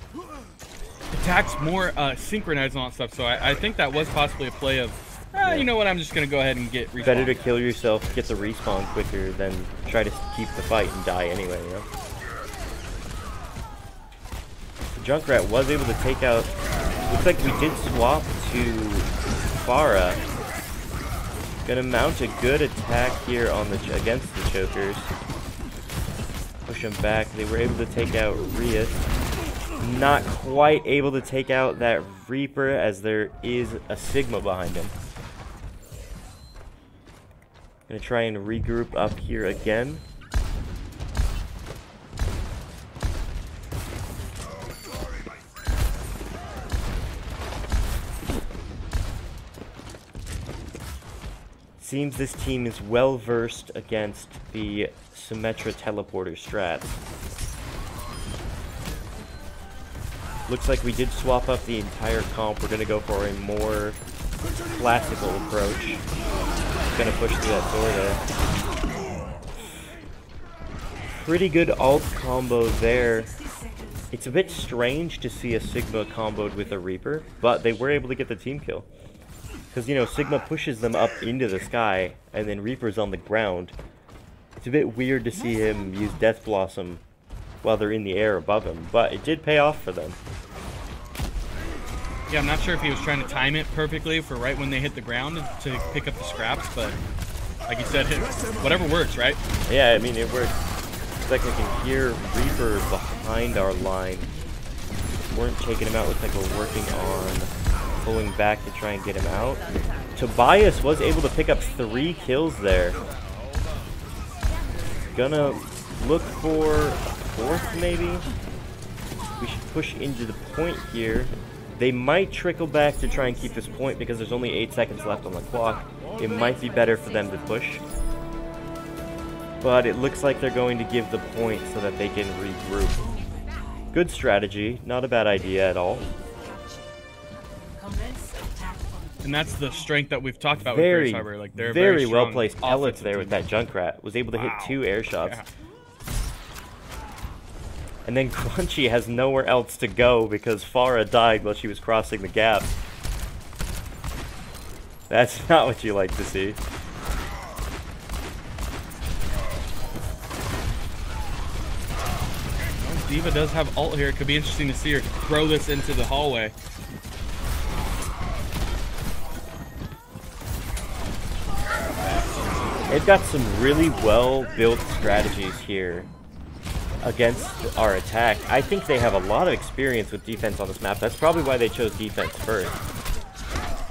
attacks more uh, synchronized and all that stuff. So I, I think that was possibly a play of, ah, you know what, I'm just gonna go ahead and get respawn. Better to kill yourself, get the respawn quicker than try to keep the fight and die anyway, you know? Junkrat was able to take out... Looks like we did swap to Pharah. Gonna mount a good attack here on the against the chokers. Push them back. They were able to take out Rias. Not quite able to take out that Reaper as there is a Sigma behind him. Gonna try and regroup up here again. Seems this team is well versed against the Symmetra teleporter strat. Looks like we did swap up the entire comp. We're gonna go for a more classical approach. Gonna push through that door there. Pretty good ult combo there. It's a bit strange to see a Sigma comboed with a Reaper, but they were able to get the team kill. Because, you know, Sigma pushes them up into the sky, and then Reaper's on the ground. It's a bit weird to see him use Death Blossom while they're in the air above him, but it did pay off for them. Yeah, I'm not sure if he was trying to time it perfectly for right when they hit the ground to pick up the scraps, but like you said, whatever works, right? Yeah, I mean, it worked. It's like we can hear Reaper behind our line. Weren't taking him out. Looks like we're working on pulling back to try and get him out. Tobias was able to pick up three kills there. Gonna look for fourth, maybe? We should push into the point here. They might trickle back to try and keep this point because there's only 8 seconds left on the clock. It might be better for them to push. But it looks like they're going to give the point so that they can regroup. Good strategy. Not a bad idea at all. And that's the strength that we've talked about Very, with Grays Harbor. Like they're very, very, well placed offensive there with that Junkrat. Was able to Wow. hit two air shots. Yeah. And then Crunchy has nowhere else to go because Pharah died while she was crossing the gap. That's not what you like to see. D.Va does have ult here. It could be interesting to see her throw this into the hallway. They've got some really well built strategies here against our attack. I think they have a lot of experience with defense on this map. That's probably why they chose defense first.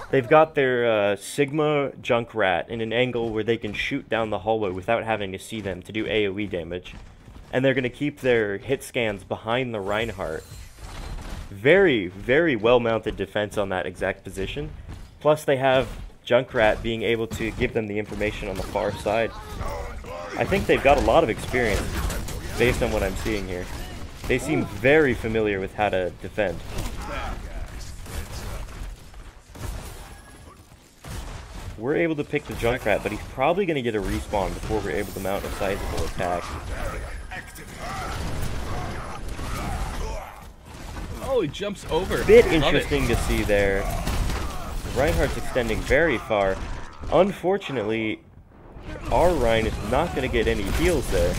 They've got their uh, Sigma Junkrat in an angle where they can shoot down the hallway without having to see them to do AoE damage. And they're going to keep their hit scans behind the Reinhardt. Very, very well mounted defense on that exact position. Plus, they have Junkrat being able to give them the information on the far side. I think they've got a lot of experience based on what I'm seeing here. They seem very familiar with how to defend. We're able to pick the Junkrat, but he's probably going to get a respawn before we're able to mount a sizable attack. Oh, he jumps over. Bit interesting to see there. Reinhardt's extending very far. Unfortunately, our Ryan is not going to get any heals there.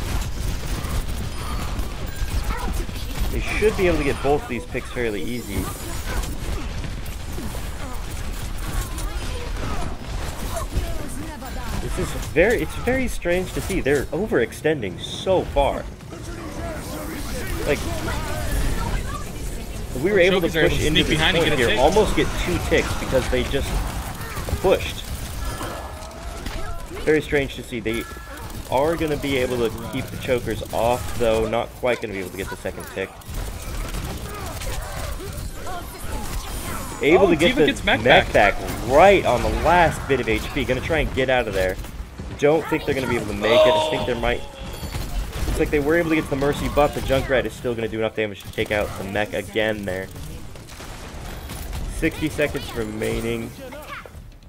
They should be able to get both these picks fairly easy. This is very, it's very strange to see. They're overextending so far. Like, we were able to able push to into this behind point here, tick. almost get two ticks because they just pushed. Very strange to see. They are going to be able to keep the chokers off, though not quite going to be able to get the second tick. Able Oh, to get D.Va the mech mech back. back right on the last bit of HP. Going to try and get out of there. Don't think they're going to be able to make it. I think there might... Looks like they were able to get to the Mercy, but the Junkrat is still going to do enough damage to take out the mech again there. 60 seconds remaining.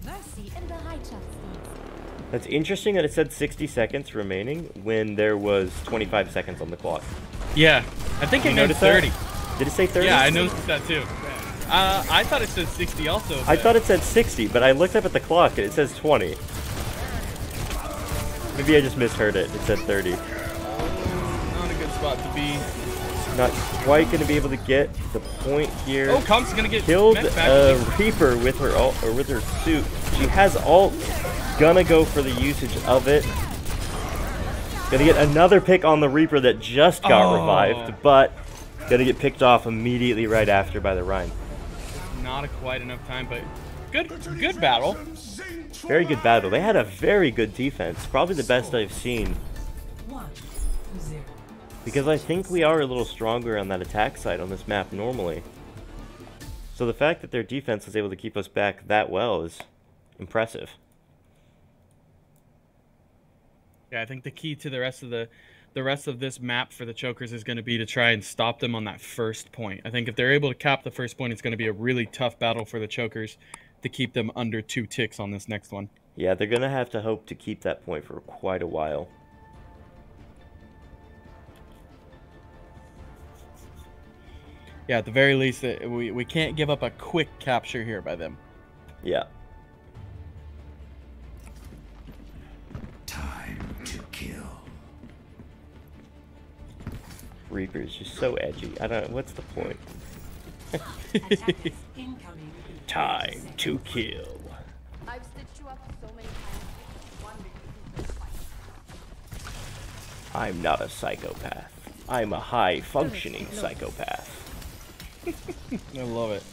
Mercy in the Heitschaft That's interesting that it said 60 seconds remaining when there was 25 seconds on the clock. Yeah, I think You it knows notice that? 30. Did it say 30? Yeah, I noticed that too. Uh, I thought it said 60 also. I thought it said 60, but I looked up at the clock and it says 20. Maybe I just misheard it. It said 30. Not spot to be. Not quite going to be able to get the point here. Oh, Comp's gonna get Killed mech back. a Reaper with her ult, or with her suit. She has ult. Gonna go for the usage of it. Gonna get another pick on the Reaper that just got Oh. revived, but gonna get picked off immediately right after by the Rein. Not a quite enough time, but good, good battle. Very good battle. They had a very good defense. Probably the best I've seen. one zero. Because I think we are a little stronger on that attack side on this map normally. So the fact that their defense was able to keep us back that well is impressive. Yeah, I think the key to the rest of the the rest of this map for the chokers is going to be to try and stop them on that first point. I think if they're able to cap the first point, it's going to be a really tough battle for the chokers to keep them under two ticks on this next one. Yeah, they're gonna have to hope to keep that point for quite a while. Yeah, at the very least, we, we can't give up a quick capture here by them. Yeah. Time to kill. Reaper is just so edgy. I don't what's the point? Attackers incoming. in Time to kill. I've stitched you up so many times. Wondering if you can fight. I'm not a psychopath. I'm a high functioning psychopath. I love it.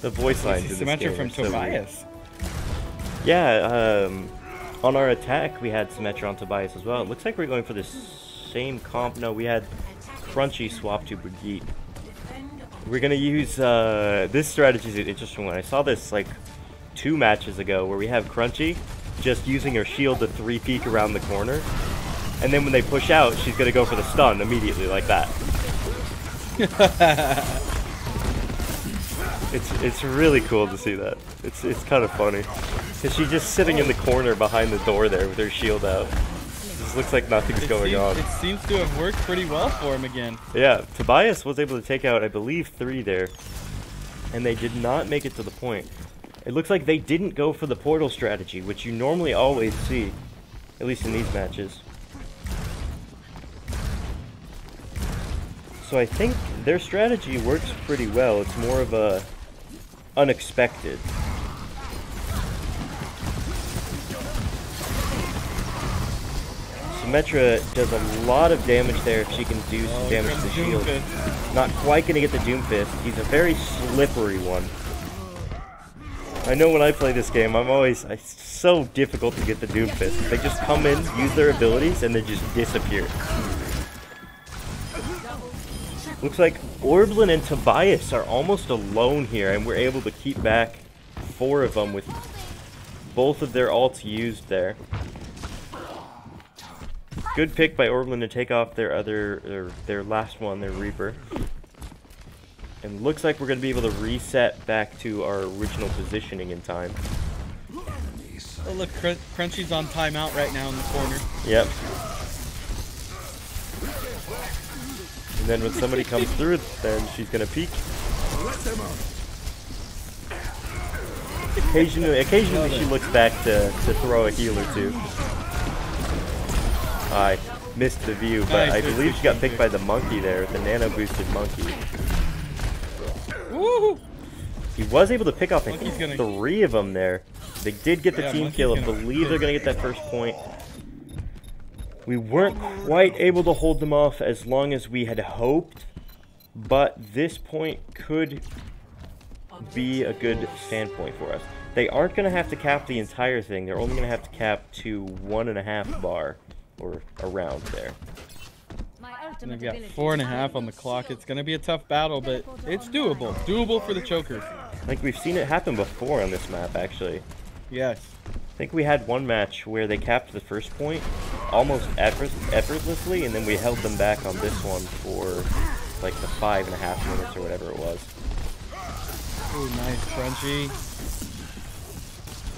The voice lines in this Symmetra from are so weird. Tobias. Yeah, um, On our attack, we had Symmetra on Tobias as well. It looks like we're going for the same comp. No, we had Crunchy swap to Brigitte. We're gonna use, uh, this strategy is an interesting one. I saw this, like, two matches ago where we have Crunchy just using her shield to three peek around the corner. And then when they push out, she's gonna go for the stun immediately, like that. It's it's really cool to see that. It's it's kind of funny. Cause she's just sitting in the corner behind the door there with her shield out. Just looks like nothing's It going seems, on. It seems to have worked pretty well for him again. Yeah, Tobias was able to take out, I believe, three there, and they did not make it to the point. It looks like they didn't go for the portal strategy, which you normally always see, at least in these matches. So I think their strategy works pretty well. It's more of a unexpected. Symmetra does a lot of damage there if she can do some Oh, damage to the shield. Doomfist. Not quite gonna get the Doomfist. He's a very slippery one. I know when I play this game, I'm always it's so difficult to get the Doomfist. They just come in, use their abilities, and they just disappear. Looks like Orblin and Tobias are almost alone here, and we're able to keep back four of them with both of their ults used there. Good pick by Orblin to take off their other, their, their last one, their Reaper. And looks like we're going to be able to reset back to our original positioning in time. Oh look, Cr- Crunchy's on timeout right now in the corner. Yep. And then when somebody comes through, then she's gonna peek. Occasionally, occasionally she looks back to, to throw a heal or two. I missed the view, but I believe she got picked by the monkey there, the nano boosted monkey. Woo! He was able to pick off I think three of them there. They did get the team kill. I believe they're gonna get that first point. We weren't quite able to hold them off as long as we had hoped, but this point could be a good standpoint for us. They aren't gonna have to cap the entire thing. They're only gonna have to cap to one and a half bar or around there. My And ultimate they've got ability four and a is half on the clock. It's gonna be a tough battle, but it's doable. Doable for the chokers. Like we've seen it happen before on this map, actually. Yes. I think we had one match where they capped the first point almost effort- effortlessly, and then we held them back on this one for like the five and a half minutes or whatever it was. Ooh, nice crunchy.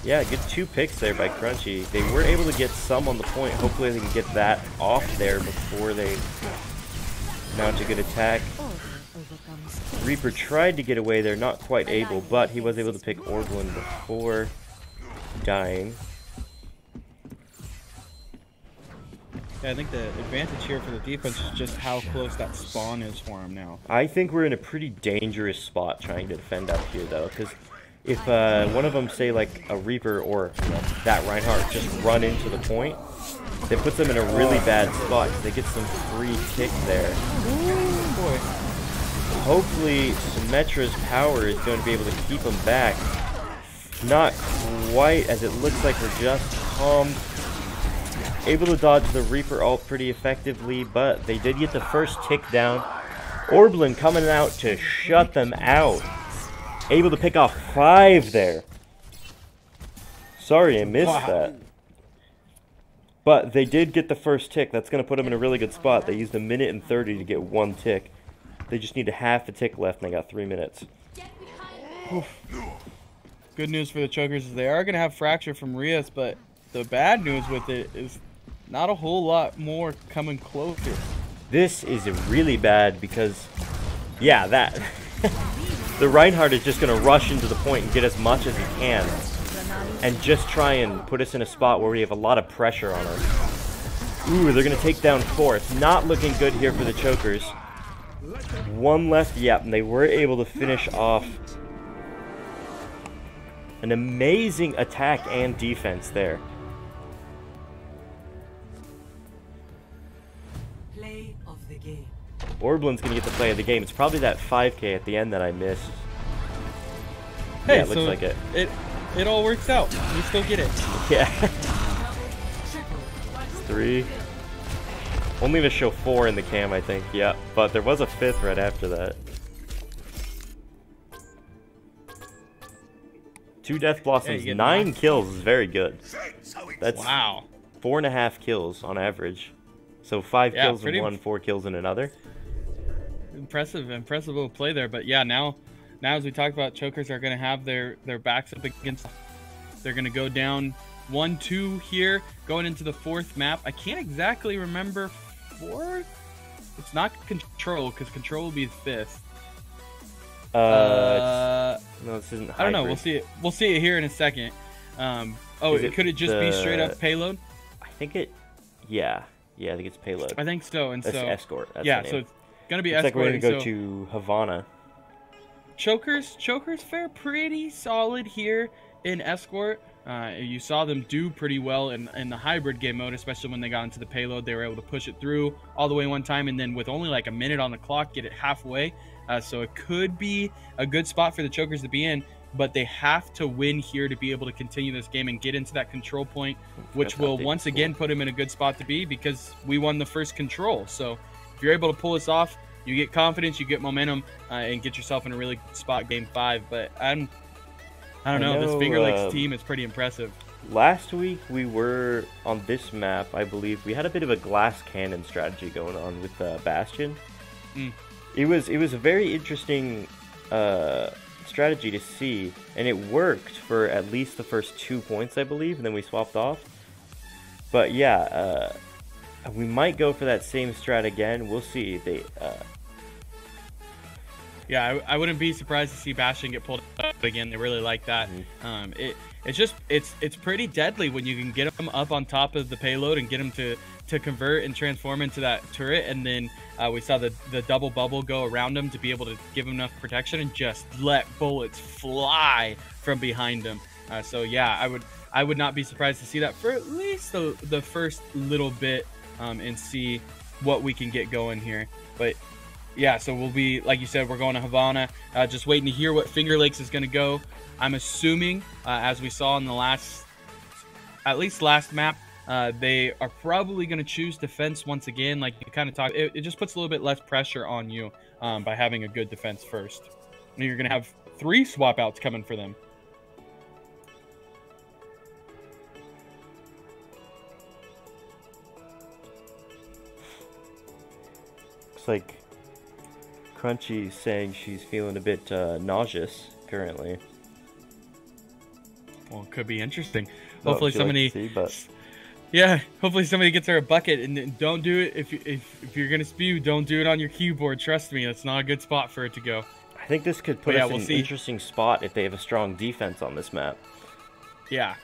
Yeah, good two picks there by Crunchy. They were able to get some on the point. Hopefully they can get that off there before they mount a good attack. Reaper tried to get away there, not quite able, but he was able to pick Orblin before dying. Yeah, I think the advantage here for the defense is just how close that spawn is for him now. I think we're in a pretty dangerous spot trying to defend up here, though, because if uh, one of them, say like a Reaper or you know, that Reinhardt, just run into the point, it puts them in a really bad spot 'cause they get some free tick there. Boy. Hopefully, Symmetra's power is going to be able to keep them back. Not quite, as it looks like we're just calm. Able to dodge the Reaper ult pretty effectively, but they did get the first tick down. Orblin coming out to shut them out. Able to pick off five there. Sorry, I missed that. But they did get the first tick. That's going to put them in a really good spot. They used a minute and 30 to get one tick. They just need a half a tick left, and they got three minutes. Good news for the chokers is they are gonna have fracture from Rias, but the bad news with it is not a whole lot more coming closer. This is really bad because, yeah, that. the Reinhardt is just going to rush into the point and get as much as he can. And just try and put us in a spot where we have a lot of pressure on us. Ooh, they're going to take down four. It's not looking good here for the Chokers. One left, yep, and they were able to finish off an amazing attack and defense there. Play of the game. Orblin's gonna get the play of the game. It's probably that 5k at the end that I missed. Hey, yeah, it looks so like it. It it all works out. We still get it. Yeah. three. Only to show four in the cam, I think. Yeah, but there was a fifth right after that. Two Death Blossoms, get nine kills is very good. That's Wow. four and a half kills on average. So five Yeah, kills in one, four kills in another. impressive, impressive little play there. But yeah, now, now as we talked about, chokers are going to have their their backs up against. They're going to go down one, two here, going into the fourth map. I can't exactly remember fourth. It's not control because control will be fifth. Uh, Uh, no, this isn't. I don't know. We'll see it. We'll see it here in a second. Um, oh, it, it could it just be straight up payload? I think it. Yeah, yeah, I think it's payload. I think so. And That's so escort. That's yeah, so it's gonna be Looks like we're gonna go so to Havana. chokers, chokers fare pretty solid here in escort. Uh, you saw them do pretty well in, in the hybrid game mode, especially when they got into the payload. They were able to push it through all the way one time, and then with only like a minute on the clock, get it halfway. Uh, so it could be a good spot for the chokers to be in, but they have to win here to be able to continue this game and get into that control point, which will once again put them in a good spot to be because we won the first control. So if you're able to pull this off, you get confidence, you get momentum, uh, and get yourself in a really good spot game five. But I'm, I don't I know, know, this Finger Lakes um, team is pretty impressive. Last week we were on this map, I believe. We had a bit of a glass cannon strategy going on with uh, Bastion. Mm. It was it was a very interesting uh, strategy to see, and it worked for at least the first two points, I believe, and then we swapped off. But yeah, uh, we might go for that same strat again. We'll see. They uh, Yeah, I, I wouldn't be surprised to see Bastion get pulled up again. They really like that. Mm-hmm. Um, it it's just it's it's pretty deadly when you can get them up on top of the payload and get them to to convert and transform into that turret, and then uh, we saw the the double bubble go around him to be able to give him enough protection and just let bullets fly from behind him. Uh, so yeah, I would I would not be surprised to see that for at least the the first little bit um, and see what we can get going here. But yeah, so we'll be like you said, we're going to Havana. Uh, just waiting to hear what Finger Lakes is going to go. I'm assuming, uh, as we saw in the last, at least last map, uh, they are probably going to choose defense once again. Like you kind of talk, it, it just puts a little bit less pressure on you um, by having a good defense first. And you're going to have three swap outs coming for them. looks like Crunchy saying she's feeling a bit uh, nauseous currently. Well, it could be interesting. Not Hopefully like somebody to see, but Yeah, hopefully somebody gets her a bucket and don't do it if if if you're gonna spew, don't do it on your keyboard. Trust me, that's not a good spot for it to go. I think this could put But yeah, we'll in an interesting spot if they have a strong defense on this map. Yeah,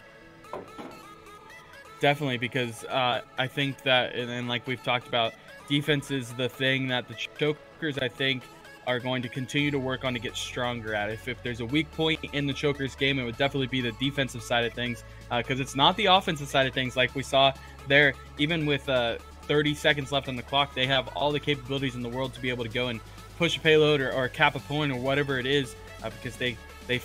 definitely because uh, I think that and then like we've talked about, defense is the thing that the chokers I think are going to continue to work on to get stronger at. If if there's a weak point in the chokers game, it would definitely be the defensive side of things because it's not the offensive side of things like we saw there. Even with uh, 30 seconds left on the clock, they have all the capabilities in the world to be able to go and push a payload or, or cap a point or whatever it is uh, because they they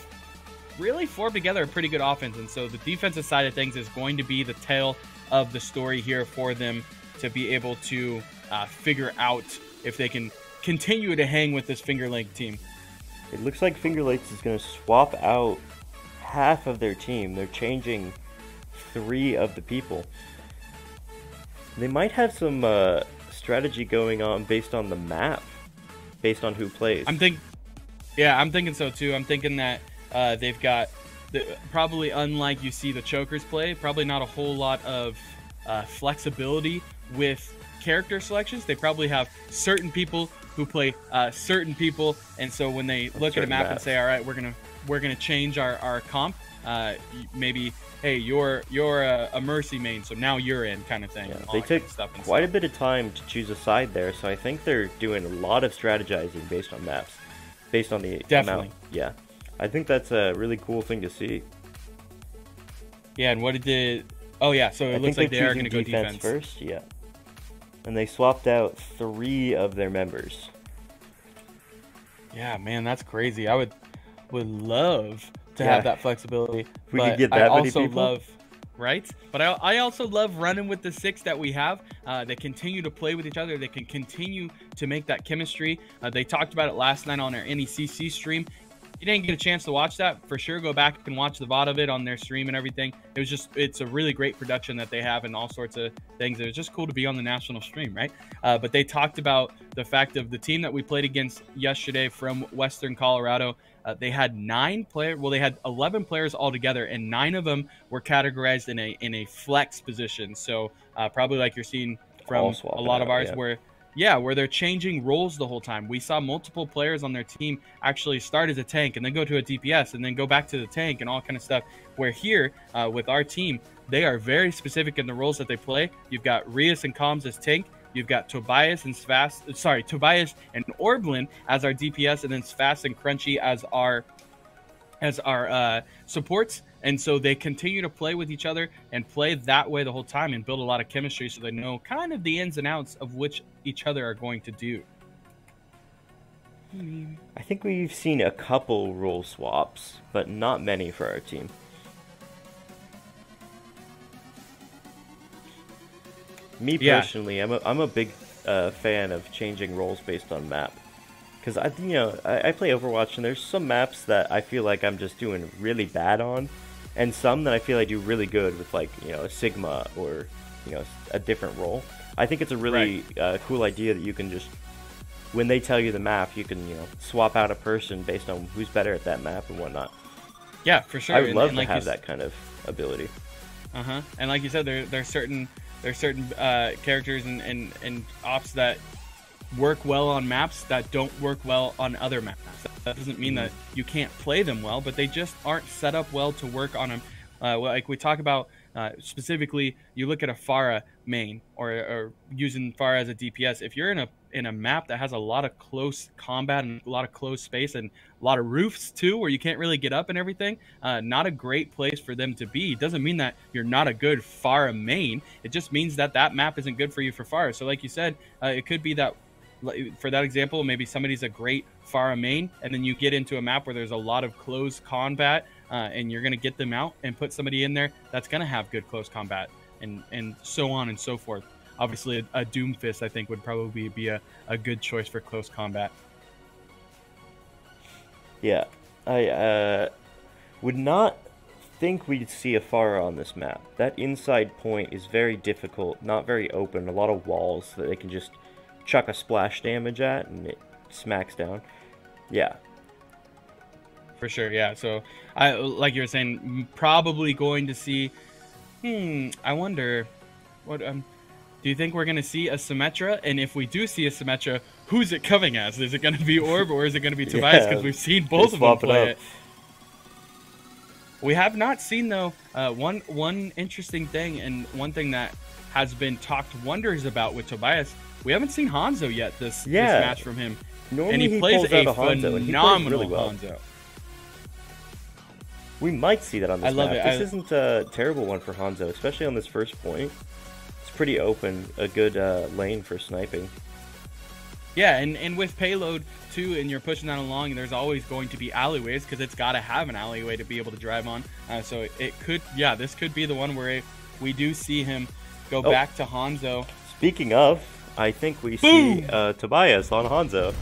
really formed together a pretty good offense. And so the defensive side of things is going to be the tale of the story here for them to be able to uh, figure out if they can continue to hang with this Finger Lake team. It looks like Finger Lakes is going to swap out half of their team. They're changing three of the people. They might have some uh, strategy going on based on the map, based on who plays. I'm think, yeah, I'm thinking so too. I'm thinking that uh, they've got the, probably unlike you see the chokers play, probably not a whole lot of uh, flexibility with character selections. They probably have certain people who play uh, certain people, and so when they look at a certain map and say, "All right, we're gonna we're gonna change our our comp," uh, maybe hey, you're you're a, a mercy main, so now you're in kind of thing. Yeah, they that kind took of stuff quite a bit of time to choose a side there, so I think they're doing a lot of strategizing based on maps, based on the Definitely. amount. Yeah, I think that's a really cool thing to see. Yeah, and what did? Oh yeah, so it I looks like they they're gonna go defense, defense. first. Yeah, and they swapped out three of their members. Yeah, man, that's crazy. I would would love to Yeah. have that flexibility. we could get I that many also people. love right? But I, I also love running with the six that we have. Uh, they continue to play with each other. They can continue to make that chemistry. Uh, they talked about it last night on our NECC stream. You didn't get a chance to watch that, for sure go back and watch the VOD of it on their stream and everything. It was just, it's a really great production that they have and all sorts of things. It was just cool to be on the national stream, right? Uh, but they talked about the fact of the team that we played against yesterday from Western Colorado. Uh, they had nine players. Well, they had 11 players altogether, and nine of them were categorized in a in a flex position. So uh, probably like you're seeing from a lot of ours, yeah. where yeah, where they're changing roles the whole time. We saw multiple players on their team actually start as a tank and then go to a DPS and then go back to the tank and all kind of stuff. Where here uh, with our team, they are very specific in the roles that they play. You've got Rias and Coms as tank. You've got Tobias and Svast, sorry, Tobias and Orblin as our DPS, and then Svast and Crunchy as our as our uh, supports. And so they continue to play with each other and play that way the whole time and build a lot of chemistry so they know kind of the ins and outs of which each other are going to do. I think we've seen a couple role swaps, but not many for our team. Me Yeah. personally, I'm a, I'm a big uh, fan of changing roles based on map. Because I, you know, I, I play Overwatch and there's some maps that I feel like I'm just doing really bad on, and some that I feel I do really good with, like you know, a Sigma or you know, a different role. I think it's a really uh, cool idea that you can just, when they tell you the map, you can you know swap out a person based on who's better at that map and whatnot. Yeah, for sure. I would And- love and to like have that kind of ability. Uh huh. And like you said, there there's certain there's certain uh, characters and, and and ops that work well on maps that don't work well on other maps. That doesn't mean that you can't play them well, but they just aren't set up well to work on them. Uh, like we talk about uh, specifically, you look at a Pharah main or, or using Pharah as a DPS. If you're in a in a map that has a lot of close combat and a lot of close space and a lot of roofs too, where you can't really get up and everything, uh, not a great place for them to be. Doesn't mean that you're not a good Pharah main. It just means that that map isn't good for you for Pharah. So, like you said, uh, it could be that for that example, maybe somebody's a great Pharah main, and then you get into a map where there's a lot of close combat, uh, and you're gonna get them out and put somebody in there that's gonna have good close combat, and and so on and so forth. Obviously, a, a Doomfist I think would probably be a, a good choice for close combat. Yeah, I uh, would not think we'd see a Pharah on this map. That inside point is very difficult, not very open, a lot of walls that they can just chuck a splash damage at and it smacks down. Yeah, For sure, yeah. So, I like you were saying, probably going to see. Hmm. I wonder, what um, do you think we're gonna see a Symmetra? And if we do see a Symmetra, who's it coming as? Is it gonna be Orb or is it gonna be Tobias? Because Yeah, we've seen both of them swap it play it. We have not seen though. Uh, one one interesting thing and one thing that has been talked wonders about with Tobias. We haven't seen Hanzo yet. This Yeah. this match from him, normally and he, he, plays a a Hanzo and he plays phenomenal really well. Hanzo. We might see that on this I love map. it. This I- isn't a terrible one for Hanzo, especially on this first point. It's pretty open, a good uh, lane for sniping. Yeah, and, and with payload too, and you're pushing that along, and there's always going to be alleyways because it's got to have an alleyway to be able to drive on. Uh, so it could, yeah, this could be the one where it, we do see him go Oh. back to Hanzo. Speaking of, I think we see uh, Tobias on Hanzo.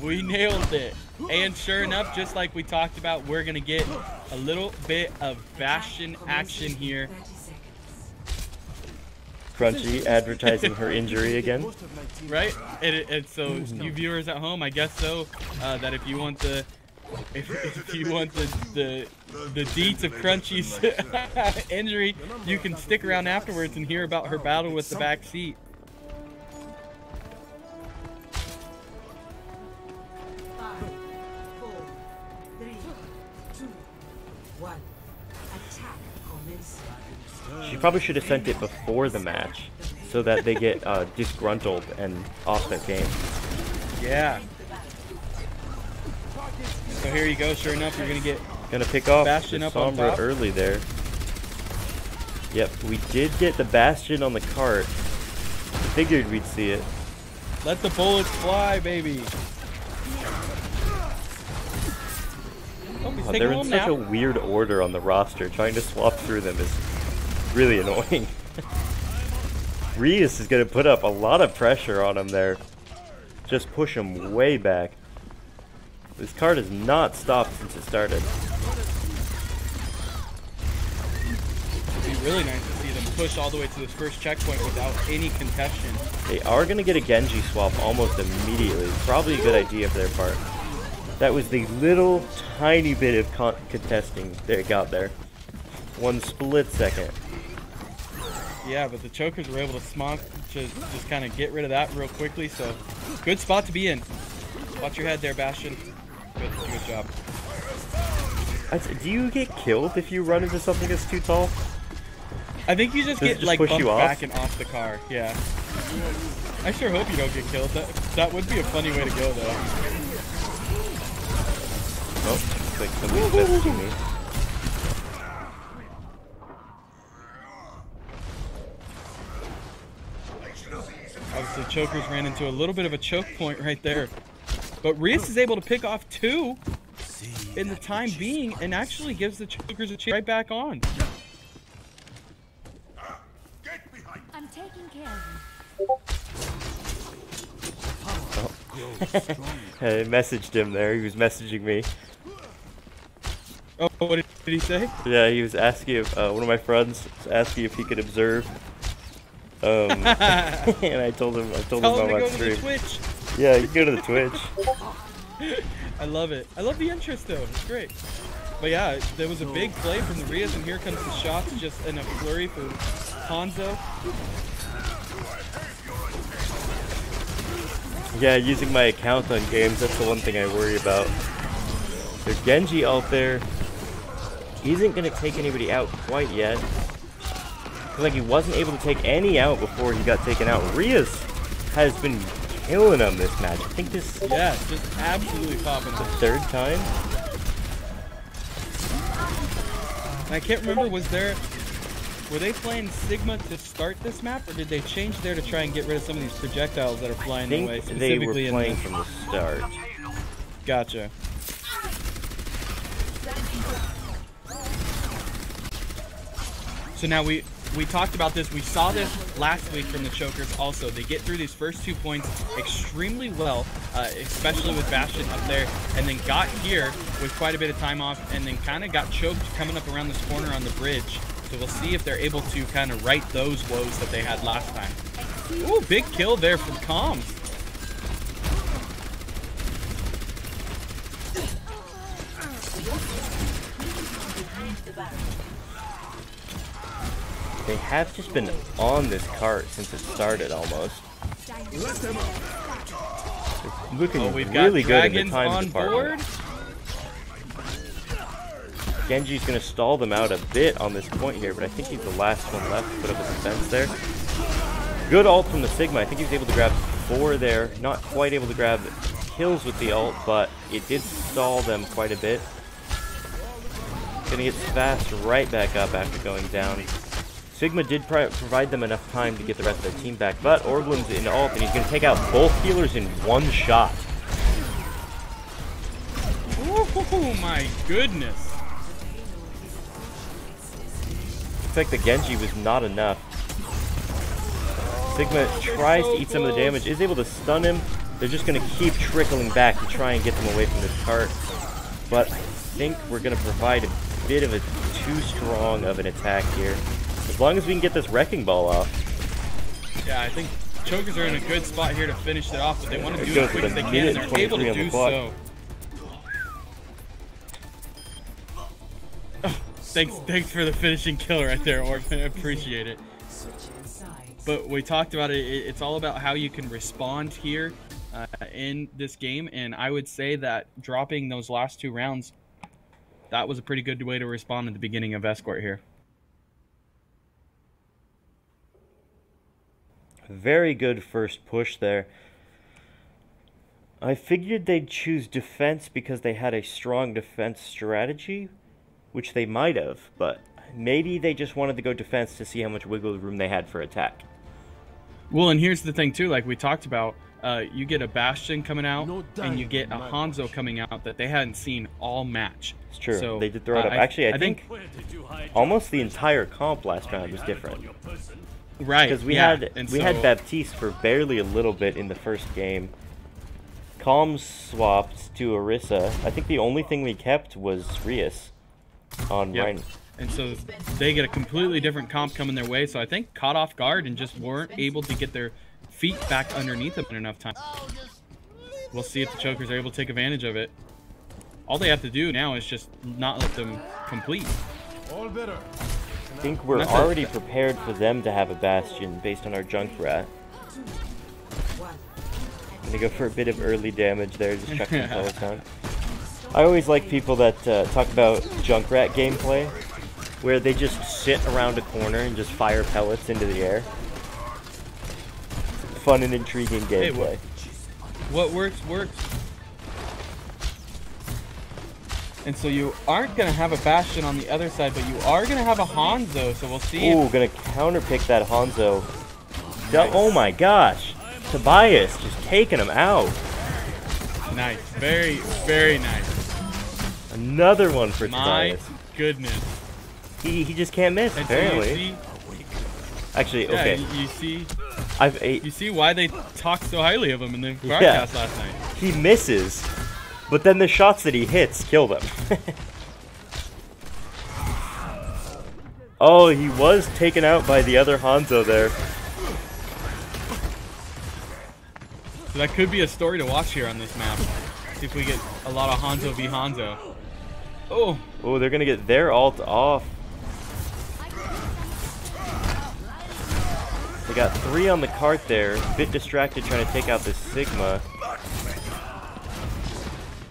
We nailed it. And sure enough, just like we talked about, we're going to get a little bit of Bastion action here. Crunchy advertising her injury again. right? And, it, and so, you viewers at home, I guess so. Uh, that if you want the, if, if you want the the the deets of Crunchy's injury, you can stick around afterwards and hear about her battle with the back seat. She probably should have sent it before the match, so that they get uh, disgruntled and off their game. Yeah. So here you go. Sure enough, you're gonna get Gonna pick off Bastion the up on Sombra top. early there. Yep, we did get the Bastion on the cart. Figured we'd see it. let the bullets fly, baby. Oh, they're in such nap. a weird order on the roster. Trying to swap through them is really annoying. Rias is going to put up a lot of pressure on him there. Just push him way back. This card has not stopped since it started. It'd be really nice to see them push all the way to this first checkpoint without any contention. They are going to get a Genji swap almost immediately. Probably a good idea for their part. That was the little tiny bit of con contesting they got there. One split second. Yeah, but the chokers were able to smock to just kind of get rid of that real quickly. So good spot to be in. Watch your head there, Bastion. Good, good job. That's- Do you get killed if you run into something that's too tall? I think you just Does get just like bumped you off? back and off the car. Yeah. I sure hope you don't get killed. That that would be a funny way to go though. Oh, like Obviously, chokers ran into a little bit of a choke point right there, but Rias is able to pick off two in the time being, and actually gives the chokers a chance right back on. I'm taking care of him. I messaged him there. He was messaging me. Oh, what did, did he say? Yeah, he was asking if uh, one of my friends was asking if he could observe. Um, and I told him I told Tell him him to I'm go on to the stream. Twitch. Yeah, you can go to the Twitch. I love it. I love the interest though. It's great. But yeah, there was a big play from the Rias, and here comes the shots just in a flurry for Hanzo. Yeah, using my account on games, that's the one thing I worry about. There's Genji out there. He isn't going to take anybody out quite yet. Looks like he wasn't able to take any out before he got taken out. Rias has been killing him this match. I think this is Yeah, just absolutely popping the off. third time. And I can't remember, was there, were they playing Sigma to start this map, or did they change there to try and get rid of some of these projectiles that are flying their way? think they were playing the, from the start. Gotcha. So now we we talked about this. We saw this last week from the chokers. Also, they get through these first two points extremely well, uh, especially with Bastion up there, and then got here with quite a bit of time off, and then kind of got choked coming up around this corner on the bridge. So we'll see if they're able to kind of right those woes that they had last time. Ooh, big kill there from Comms. They have just been on this cart since it started almost. They're looking Oh, we've got really good in the time department. board. Genji's gonna stall them out a bit on this point here, but I think he's the last one left to put up a defense there. Good ult from the Sigma. I think he was able to grab four there. Not quite able to grab kills with the ult, but it did stall them quite a bit. Gonna get fast right back up after going down. Sigma did pri- provide them enough time to get the rest of their team back, but Orblin's in ult, and he's gonna take out both healers in one shot. Oh my goodness. Looks like the Genji was not enough. Sigma tries to eat some of the damage, is able to stun him. They're just going to keep trickling back to try and get them away from this cart. But I think we're going to provide a bit of a too strong of an attack here. As long as we can get this Wrecking Ball off. Yeah, I think Chokers are in a good spot here to finish it off, but they want to It do it as quick as they can, and they're able to do so. Oh, thanks, thanks for the finishing kill right there, Orphan. I appreciate it. But we talked about it. it- It's all about how you can respond here uh, in this game, and I would say that dropping those last two rounds, that was a pretty good way to respond at the beginning of Escort here. Very good first push there. I figured they'd choose defense because they had a strong defense strategy, which they might have, but maybe they just wanted to go defense to see how much wiggle room they had for attack. Well, and here's the thing too, like we talked about, uh, you get a Bastion coming out, No and you get a my Hanzo coming out that they hadn't seen all match. It's true. So, they did throw it uh, up. Actually, I, think, Where did you hide almost the entire comp last round was different. Your person? right Because we yeah, had and we so, had Baptiste for barely a little bit in the first game. Calm swapped to Orisa. I think the only thing we kept was Rias on Yep. Rein. and so they get a completely different comp coming their way. So I think caught off guard and just weren't able to get their feet back underneath them in enough time. We'll see if the chokers are able to take advantage of it. All they have to do now is just not let them complete. All better. I think we're already prepared for them to have a Bastion based on our Junkrat. I'm gonna go for a bit of early damage there, just checking the pellets down. I always like people that uh, talk about Junkrat gameplay, where they just sit around a corner and just fire pellets into the air. Fun and intriguing Hey, gameplay. what- What works, works. And so you aren't going to have a Bastion on the other side, but you are going to have a Hanzo, so we'll see. Ooh, gonna counterpick that Hanzo. Du- Oh my gosh! Tobias just taking him out. Nice. Very, very nice. Another one for My Tobias. goodness. He, he just can't miss, And apparently. Actually, yeah, okay. you, you see, I've eight. you see why they talked so highly of him in the broadcast last night. he misses, but then the shots that he hits kill them. oh, he was taken out by the other Hanzo there. So that could be a story to watch here on this map. See if we get a lot of Hanzo v Hanzo. Oh, Oh, they're gonna get their ult off. They got three on the cart there. Bit distracted trying to take out this Sigma.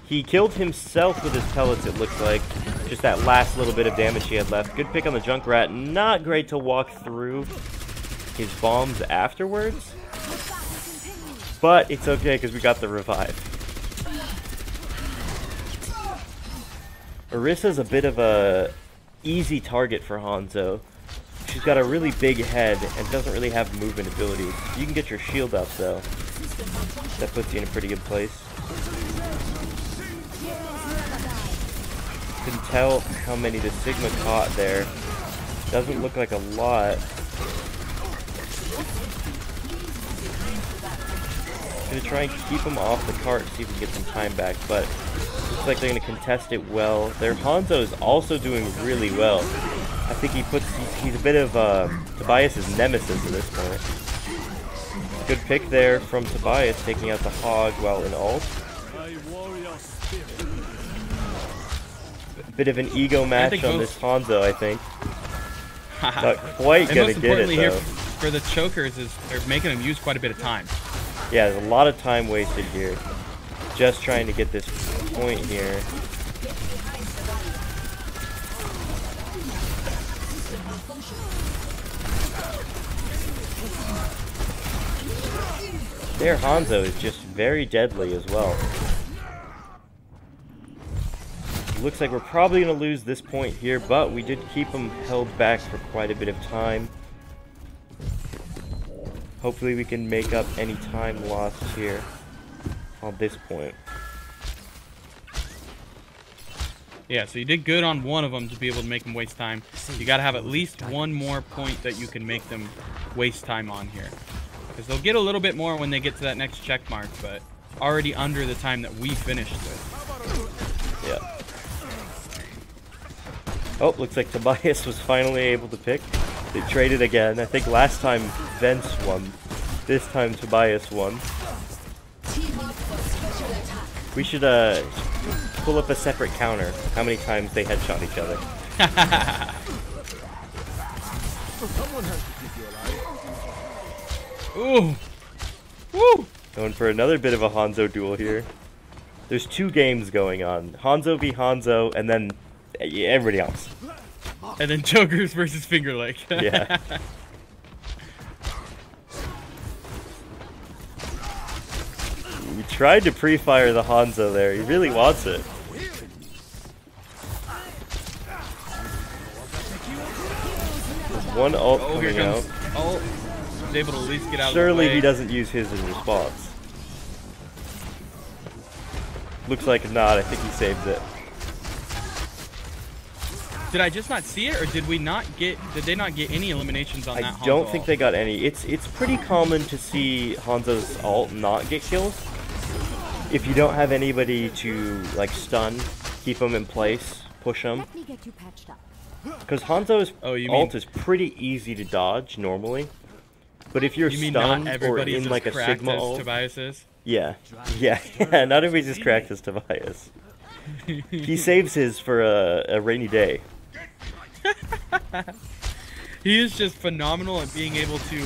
He killed himself with his pellets, it looks like. Just that last little bit of damage he had left. Good pick on the Junkrat. Not great to walk through his bombs afterwards. But it's okay because we got the revive. Orisa's a bit of a easy target for Hanzo. She's got a really big head and doesn't really have movement abilities. You can get your shield up though. That puts you in a pretty good place. Tell how many the Sigma caught there. Doesn't look like a lot. Gonna try and keep him off the cart, see if we can get some time back, but looks like they're gonna contest it well. Their Hanzo is also doing really well. I think he puts he's, he's a bit of uh, Tobias's nemesis at this point. Good pick there from Tobias, taking out the Hog while in ult. Bit of an ego match on this Hanzo, I think. Not quite gonna get it importantly here for the chokers is they're making them use quite a bit of time. Yeah, there's a lot of time wasted here. Just trying to get this point here. Their Hanzo is just very deadly as well. Looks like we're probably going to lose this point here, but we did keep them held back for quite a bit of time. Hopefully we can make up any time lost here on this point. Yeah, so you did good on one of them to be able to make them waste time. You got to have at least one more point that you can make them waste time on here. Because they'll get a little bit more when they get to that next check mark, but already under the time that we finished with. Yeah. Oh, looks like Tobias was finally able to pick. They traded again. I think last time Vence won. This time Tobias won. We should uh pull up a separate counter. How many times they headshot each other. Someone has to keep you alive. Ooh! Woo! Going for another bit of a Hanzo duel here. There's two games going on. Hanzo v Hanzo, and then eh, everybody else. And then chokers versus Finger Lake. Yeah. We tried to pre-fire the Hanzo there. He really wants it. There's one ult oh, coming out. Oh, he's able to at least get out Surely of the way. he doesn't use his in response. Looks like not. I think he saved it. Did I just not see it, or did we not get? Did they not get any eliminations on I that? I don't Hanzo think ult? they got any. It's it's pretty common to see Hanzo's ult not get kills. If you don't have anybody to like stun, keep them in place, push them. Let me get you patched up. Because Hanzo's Oh, you ult mean- is pretty easy to dodge normally. But if you're You mean not stunned or in as like a cracked Sigma as ult, Tobias is? yeah, yeah, yeah, not everybody's as cracked as Tobias. he saves his for a, a rainy day. He is just phenomenal at being able to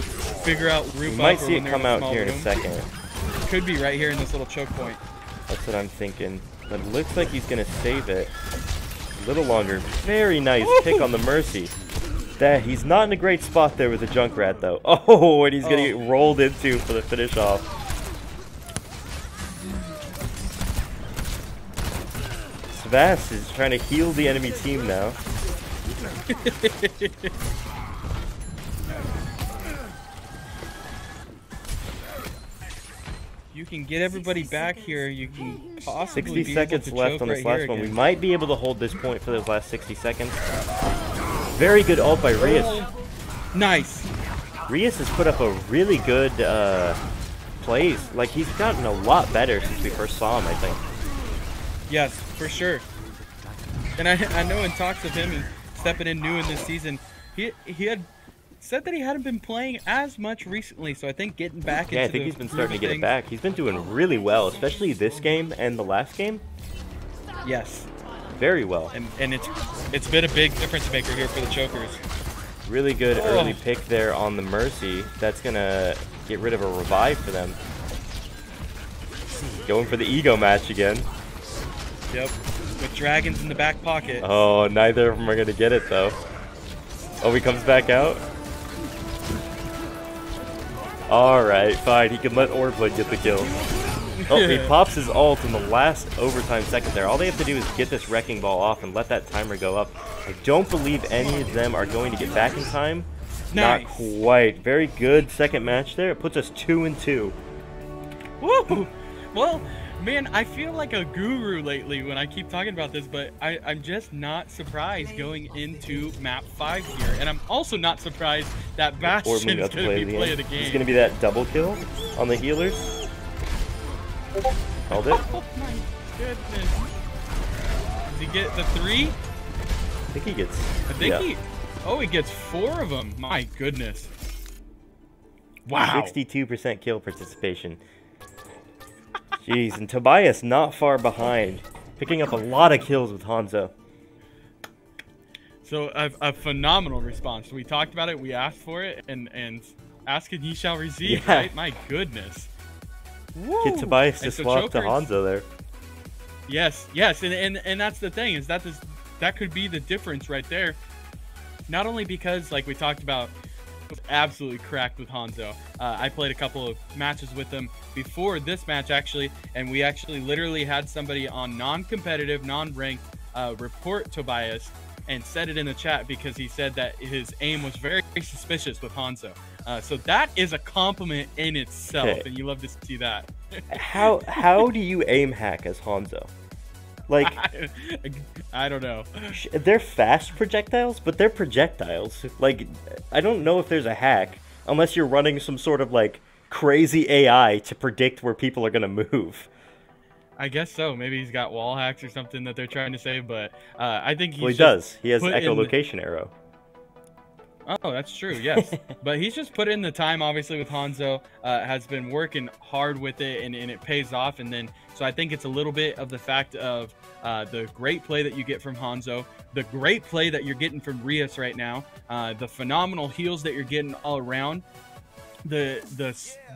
figure out roof We might see it come out here in a second. Could be right here in this little choke point. That's what I'm thinking. But it looks like he's gonna save it. A little longer. Very nice pick on the Mercy. That he's not in a great spot there with the Junkrat though. Oh, and he's gonna Oh. get rolled into for the finish off. Svast is trying to heal the enemy team now. You can get everybody back here. You can possibly 60 be able seconds to left on this right last here one. We might be able to hold this point for those last 60 seconds. Very good ult by Rias. Nice. Rias has put up a really good uh, plays. Like he's gotten a lot better since we first saw him. I think. Yes, for sure. And I, I know in talks of him and stepping in new in this season, he he had said that he hadn't been playing as much recently. So I think getting back Yeah, I think he's been starting to get it back. He's been doing really well, especially this game and the last game. Yes, Very well. and and it's it's been a big difference maker here for the chokers. Really good Oh. early pick there on the Mercy. That's gonna get rid of a revive for them. Going for the ego match again. Yep, with dragons in the back pocket. Oh, neither of them are gonna get it though. Oh, he comes back out. All right, fine. He can let Orblin get the kill. Oh, he pops his ult in the last overtime second there. All they have to do is get this wrecking ball off and let that timer go up. I don't believe any of them are going to get back in time. Not quite. Very good second match there. It puts us two and two. Woo! Well, man, I feel like a guru lately when I keep talking about this, but I, I'm just not surprised going into map five here, and I'm also not surprised that Bastion is going to be play of the game. It's going to be that double kill on the healers. Called it. Oh my goodness! Does he get the three? I think he gets. I think yeah. he. Oh, he gets four of them. My goodness. Wow. 62% kill participation. Jeez, and Tobias not far behind, picking up a lot of kills with Hanzo. So a, a phenomenal response. We talked about it. We asked for it, and and ask and ye shall receive. Yeah. Right? My goodness. Woo! Get Tobias to And so swap to Hanzo there. Yes, yes, and and and that's the thing is that this that could be the difference right there. Not only because like we talked about, was absolutely cracked with Hanzo. Uh, I played a couple of matches with him before this match actually, and we actually literally had somebody on non-competitive, non-ranked uh, report Tobias and said it in the chat because he said that his aim was very suspicious with Hanzo. Uh, so that is a compliment in itself, Okay. and you love to see that. How how do you aim hack as Hanzo? Like I, I don't know. they're fast projectiles, but they're projectiles. Like I don't know if there's a hack unless you're running some sort of like crazy AI to predict where people are gonna move. I guess so. Maybe he's got wall hacks or something that they're trying to say, but uh, I think he's well, he does. He has put in the- echolocation arrow. Oh, that's true. Yes, but he's just put in the time. Obviously, with Hanzo, uh, has been working hard with it, and, and it pays off. And then, so I think it's a little bit of the fact of uh, the great play that you get from Hanzo, the great play that you're getting from Rias right now, uh, the phenomenal heals that you're getting all around, the the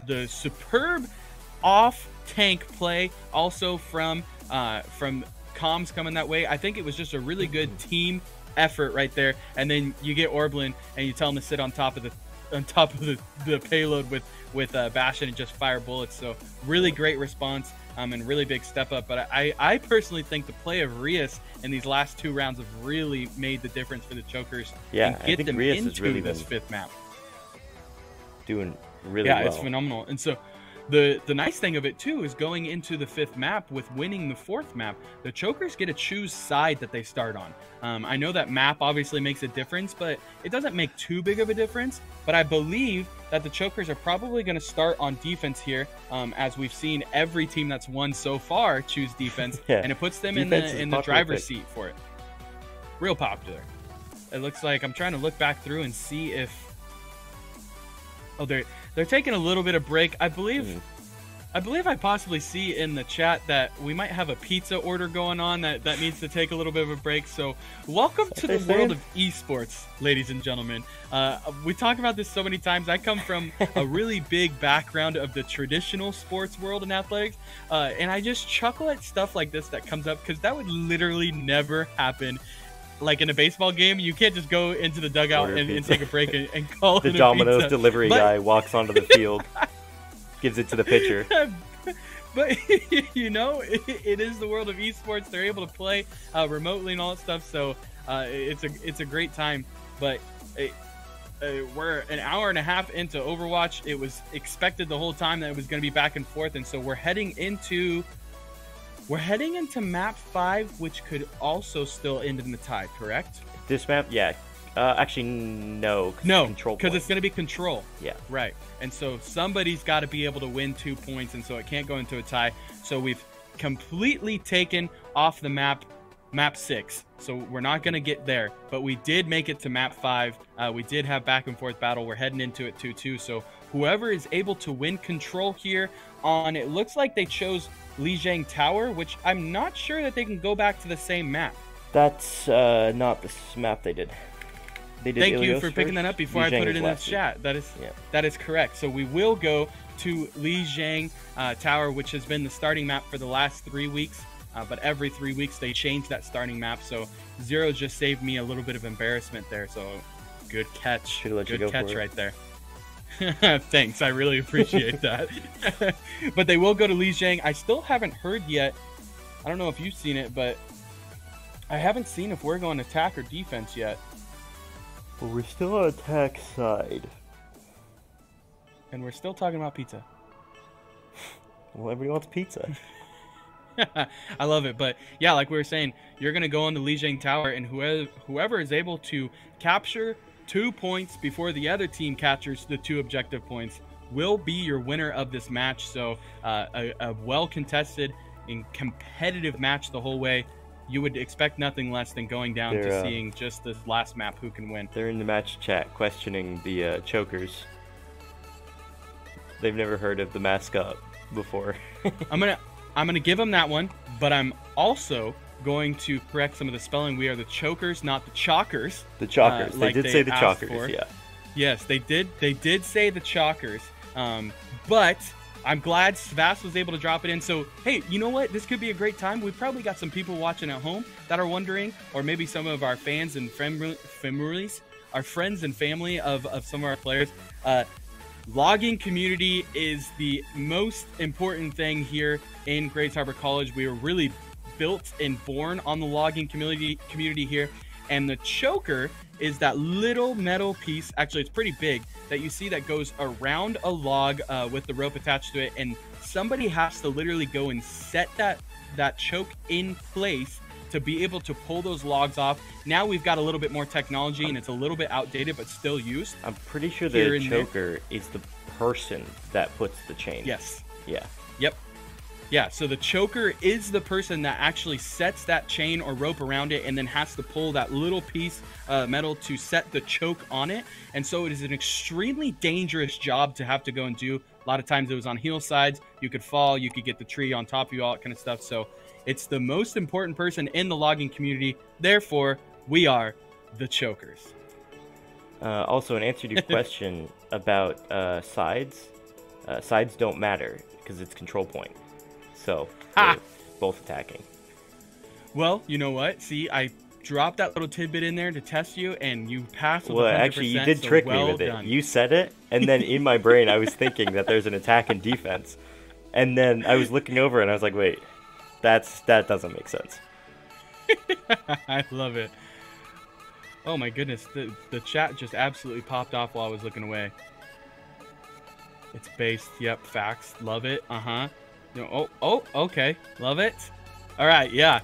the superb off tank play also from uh, from comms coming that way. I think it was just a really good team effort right there. And then you get Orblin and you tell him to sit on top of the on top of the, the payload with with uh, Bastion and just fire bullets. So really great response. Um, and really big step up, but I, I personally think the play of Rias in these last two rounds have really made the difference for the chokers Yeah, and I get think them Rias has into really this fifth map. Doing really well. yeah, well. it's phenomenal. And so the the nice thing of it too is going into the fifth map with winning the fourth map, the chokers get to choose side that they start on. Um, I know that map obviously makes a difference, but it doesn't make too big of a difference. But I believe that the chokers are probably going to start on defense here, um, as we've seen every team that's won so far choose defense, Yeah. and it puts them Defense in the in the driver's pick. seat for it. Real popular. It looks like I'm trying to look back through and see if. Oh, they're they're taking a little bit of break. I believe. Hmm. I believe I possibly see in the chat that we might have a pizza order going on that, that needs to take a little bit of a break. So, welcome to the world of esports, ladies and gentlemen. Uh, we talk about this so many times. I come from a really big background of the traditional sports world and athletics, uh, and I just chuckle at stuff like this that comes up because that would literally never happen. Like in a baseball game, you can't just go into the dugout and, and take a break and, and call The it a Domino's delivery But- guy walks onto the field, gives it to the pitcher. but you know, it, it is the world of esports. They're able to play uh, remotely and all that stuff. So uh, it's a it's a great time. But it, uh, we're an hour and a half into Overwatch. It was expected the whole time that it was going to be back and forth, and so we're heading into we're heading into map five, which could also still end in the tie. Correct? This map, yeah. Uh, actually, no. No, control because it's going to be control. Yeah. Right. And so somebody's got to be able to win two points, and so it can't go into a tie. So we've completely taken off the map, map six. So we're not going to get there, but we did make it to map five. Uh, we did have back and forth battle. We're heading into it 2 2. So whoever is able to win control here on it looks like they chose Lijiang Tower, which I'm not sure that they can go back to the same map. That's uh, not the map they did. They did Thank you Ilios for picking that up before I put it in the week. chat. That is Yeah. that is correct. So we will go to Li Jiang uh, Tower, which has been the starting map for the last three weeks. Uh, but every three weeks they change that starting map. So Zero just saved me a little bit of embarrassment there. So good catch. You good go catch right there. Thanks, I really appreciate that. but they will go to Li Jiang. I still haven't heard yet. I don't know if you've seen it, but I haven't seen if we're going attack or defense yet. Well, we're still on attack side. And we're still talking about pizza. Well, everybody wants pizza. I love it. But yeah, like we were saying, you're gonna go on the Li Lijiang Tower, and whoever whoever is able to capture two points before the other team captures the two objective points will be your winner of this match. So uh, a, a well contested and competitive match the whole way. You would expect nothing less than going down to They're, uh, seeing just this last map who can win. They're in the match chat questioning the uh, chokers. They've never heard of the mascot before. I'm gonna I'm gonna give them that one, but I'm also going to correct some of the spelling. We are the chokers, not the chalkers. The chalkers. uh, they like did say the chalkers. for. Yeah. Yes, they did. They did say the chalkers. Um, but I'm glad Svast was able to drop it in. So hey, you know what? This could be a great time. We've probably got some people watching at home that are wondering, or maybe some of our fans and families, our friends and family of, of some of our players. Uh, logging community is the most important thing here in Grays Harbor College. We are really built and born on the logging community community here. And the choker is that little metal piece. Actually, it's pretty big that you see that goes around a log uh, with the rope attached to it, and somebody has to literally go and set that that choke in place to be able to pull those logs off. Now we've got a little bit more technology, and it's a little bit outdated, but still used. I'm pretty sure the choker is the person that puts the chain. Yes. Yeah. Yep. Yeah, so the choker is the person that actually sets that chain or rope around it and then has to pull that little piece of metal to set the choke on it. And so it is an extremely dangerous job to have to go and do. A lot of times it was on heel sides. You could fall, you could get the tree on top of you, all that kind of stuff. So it's the most important person in the logging community. Therefore, we are the chokers. Uh, also, in answer to your question about uh, sides, uh, sides don't matter because it's control point. So Ha! both attacking. Well, you know what? See, I dropped that little tidbit in there to test you, and you passed Well, 100%, actually, you did so trick well me with it. done. You said it, and then in my brain, I was thinking that there's an attack and defense, and then I was looking over and I was like, wait, that's that doesn't make sense. I love it. Oh my goodness, the the chat just absolutely popped off while I was looking away. It's based. Yep, facts. Love it. Uh huh. Oh, oh, okay. Love it. All right, yeah.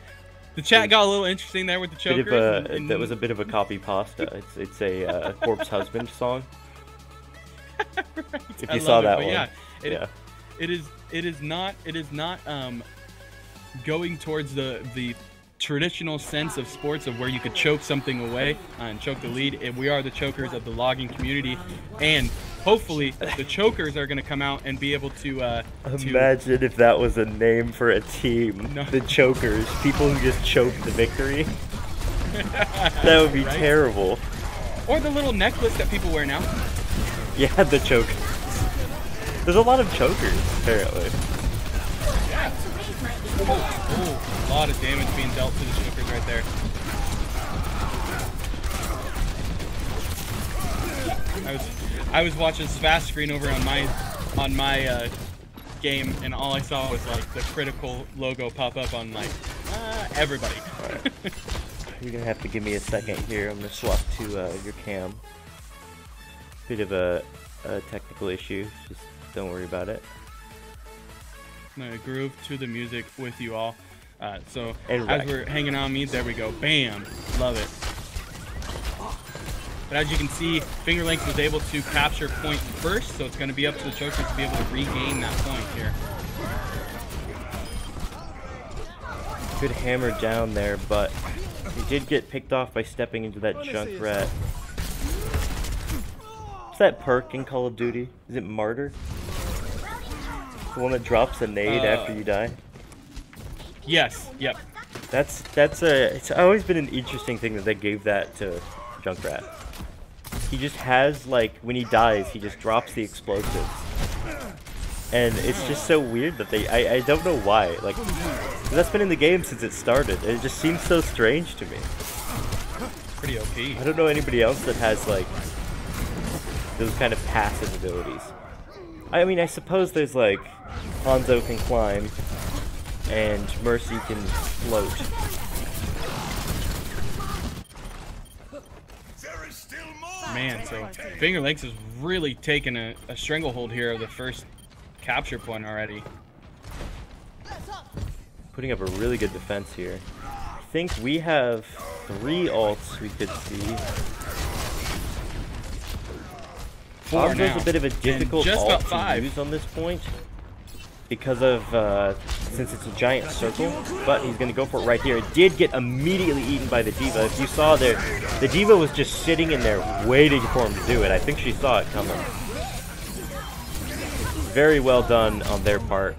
The chat got a little interesting there with the chokers. a, and- and- that was a bit of a copy pasta. It's it's a uh, corpse husband song. If you love saw that but one, yeah, it, yeah. it is. It is not. It is not. Um, going towards the the traditional sense of sports of where you could choke something away and choke the lead. And we are the chokers of the logging community, and hopefully the chokers are going to come out and be able to. Uh, to Imagine if that was a name for a team. No. The chokers, people who just choke the victory. that would be Right? terrible. or the little necklace that people wear now. Yeah, the chokers. There's a lot of chokers, apparently. Oh, a lot of damage being dealt to the chokers right there. I was I was watching fast screen over on my on my uh, game, and all I saw was like the critical logo pop up on like uh, everybody. You're gonna have to give me a second here. I'm gonna swap to uh, your cam. Bit of a, a technical issue. Just don't worry about it. I'm gonna groove to the music with you all. Uh, so And as we're hanging on me, there we go. Bam, love it. But as you can see, Finger Lakes was able to capture point first, so it's going to be up to the chokers to be able to regain that point here. Good hammer down there, but he did get picked off by stepping into that Junkrat. What's that perk in Call of Duty? Is it Martyr? The one that drops a nade Uh, after you die? Yes, yep. That's that's a. It's always been an interesting thing that they gave that to Junkrat. He just has like when he dies, he just drops the explosives, and it's just so weird that they. I I don't know why. like that's been in the game since it started. and It just seems so strange to me. Pretty OP. I don't know anybody else that has like those kind of passive abilities. I mean, I suppose there's like Hanzo can climb and Mercy can float. Man, so Finger Lakes is really taking a, a stranglehold here of the first capture point already. Putting up a really good defense here. I think we have three ults we could see. Four Hanzo's now. a bit of a difficult just ult about to use on this point because of uh, since it's a giant circle. But he's gonna go for it right here. It did get immediately eaten by the D.Va. If you saw there, the D.Va was just sitting in there waiting for him to do it. I think she saw it coming. Very well done on their part.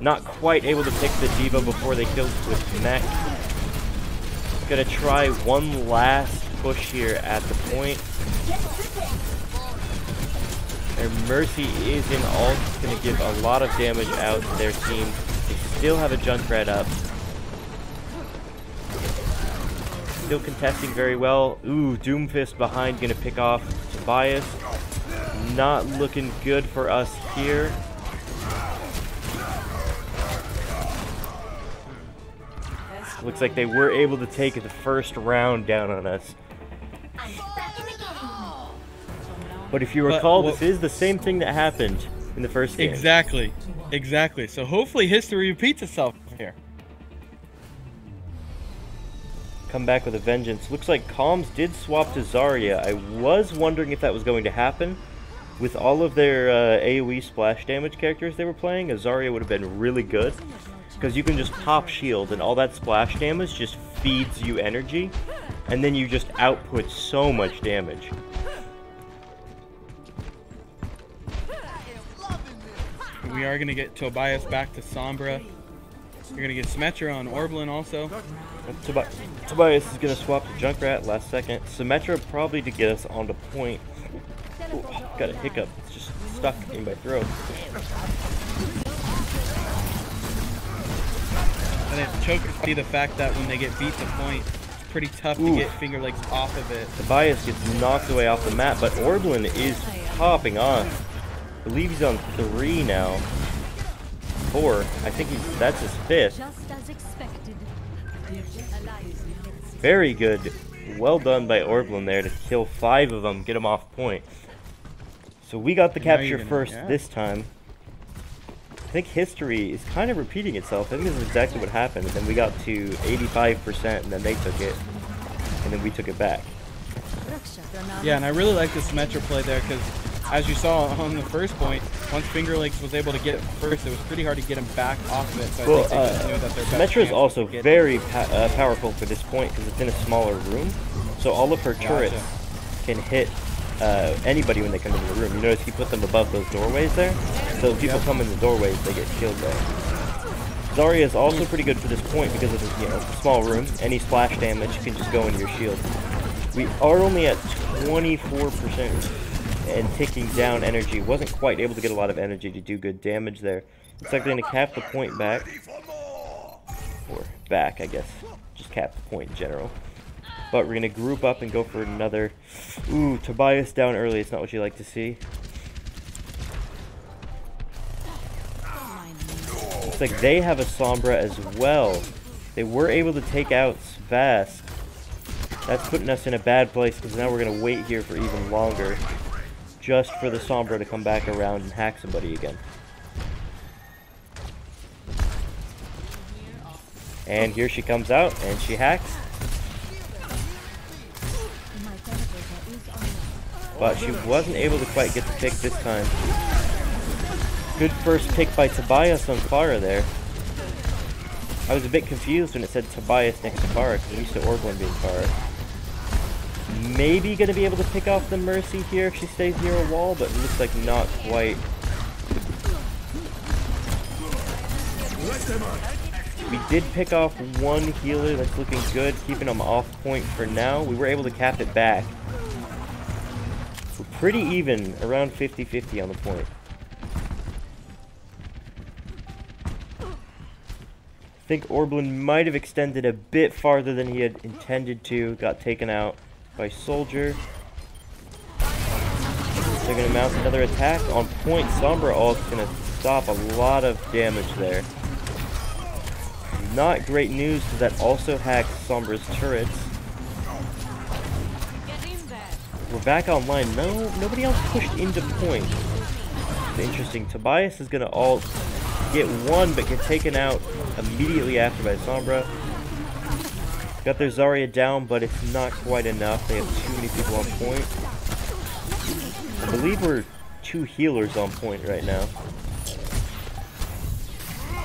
Not quite able to pick the D.Va before they killed with mech. Gonna try one last push here at the point. Mercy is in. It's going to give a lot of damage out to their team. They still have a Junkrat up. Still contesting very well. Ooh, Doomfist behind going to pick off Tobias. Not looking good for us here. Looks like they were able to take the first round down on us. But if you But recall, this is the same thing that happened in the first game. Exactly, exactly. So hopefully history repeats itself here. Come back with a vengeance. Looks like Calms did swap to Zarya. I was wondering if that was going to happen. With all of their uh, AoE splash damage characters they were playing, a Zarya would have been really good. Because you can just pop shield and all that splash damage just feeds you energy. And then you just output so much damage. We are going to get Tobias back to Sombra. You're going to get Symmetra on Orblin also. Tobi- Tobias is going to swap to Junkrat last second. Symmetra probably to get us onto point. Ooh, got a hiccup. It's just stuck in my throat. And then Chokers see the fact that when they get beat to point, it's pretty tough Ooh. to get Finger Lakes off of it. Tobias gets knocked away off the map, but Orblin is popping off. I believe he's on three now. Four. I think he's that's his fifth. Just as expected. Very good. Well done by Orblin there to kill five of them, get them off point. So we got the Now capture gonna- first yeah. this time. I think history is kind of repeating itself. I think this is exactly what happened. And then we got to 85% and then they took it. And then we took it back. Yeah, and I really like Symmetra play there because, as you saw on the first point, once Finger Lakes was able to get first, it was pretty hard to get him back off of it. So I Well, think they just knew that their best Symmetra is also very pa uh, powerful for this point because it's in a smaller room. So all of her turrets Gotcha. can hit uh, anybody when they come into the room. You notice he put them above those doorways there? So if people come in the doorways, they get killed there. Zarya is also pretty good for this point because of the you know, small room. Any splash damage can just go into your shield. We are only at 24% and taking down energy. Wasn't quite able to get a lot of energy to do good damage there. Looks like they're going to cap the point back. Or back, I guess. Just cap the point in general. But we're going to group up and go for another... Ooh, Tobias down early. It's not what you like to see. Looks like they have a Sombra as well. They were able to take out Svast. That's putting us in a bad place because now we're going to wait here for even longer. Just for the Sombra to come back around and hack somebody again. And here she comes out and she hacks. But she wasn't able to quite get the pick this time. Good first pick by Tobias on Clara there. I was a bit confused when it said Tobias next to Kara because I'm used to Orblin being Kara. Maybe going to be able to pick off the Mercy here if she stays near a wall, but looks like not quite. We did pick off one healer that's looking good, keeping them off point for now. We were able to cap it back. We're pretty even, around 50-50 on the point. I think Orblin might have extended a bit farther than he had intended to. Got taken out by Soldier. They're going to mount another attack on point. Sombra oh, ult's going to stop a lot of damage there. Not great news because that also hacks Sombra's turrets. We're back online. No, nobody else pushed into point. It's interesting. Tobias is going to ult, get one, but get taken out immediately after by Sombra. Got their Zarya down, but it's not quite enough. They have too many people on point. I believe we're two healers on point right now.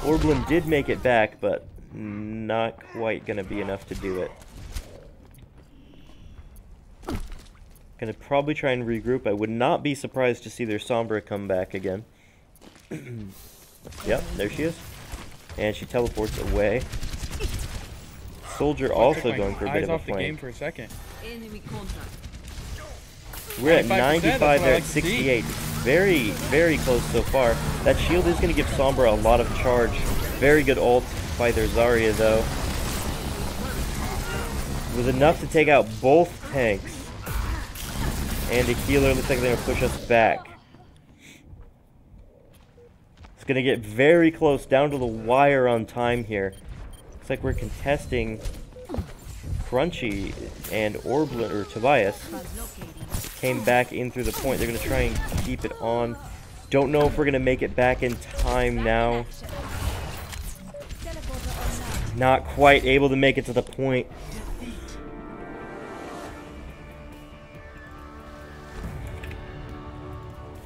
Orblin did make it back, but not quite going to be enough to do it. Gonna probably try and regroup. I would not be surprised to see their Sombra come back again. yep, there she is. And she teleports away. Soldier I also going for a eyes bit of a off the game for a second. We're at 95%, 95, that's what I they're like at 68. Very, very close so far. That shield is going to give Sombra a lot of charge. Very good ult by their Zarya, though. It was enough to take out both tanks. And the healer looks like they're going to push us back. It's going to get very close, down to the wire on time here. Looks like we're contesting Crunchy and Orblin, or Tobias came back in through the point. They're going to try and keep it on. Don't know if we're going to make it back in time now. Not quite able to make it to the point.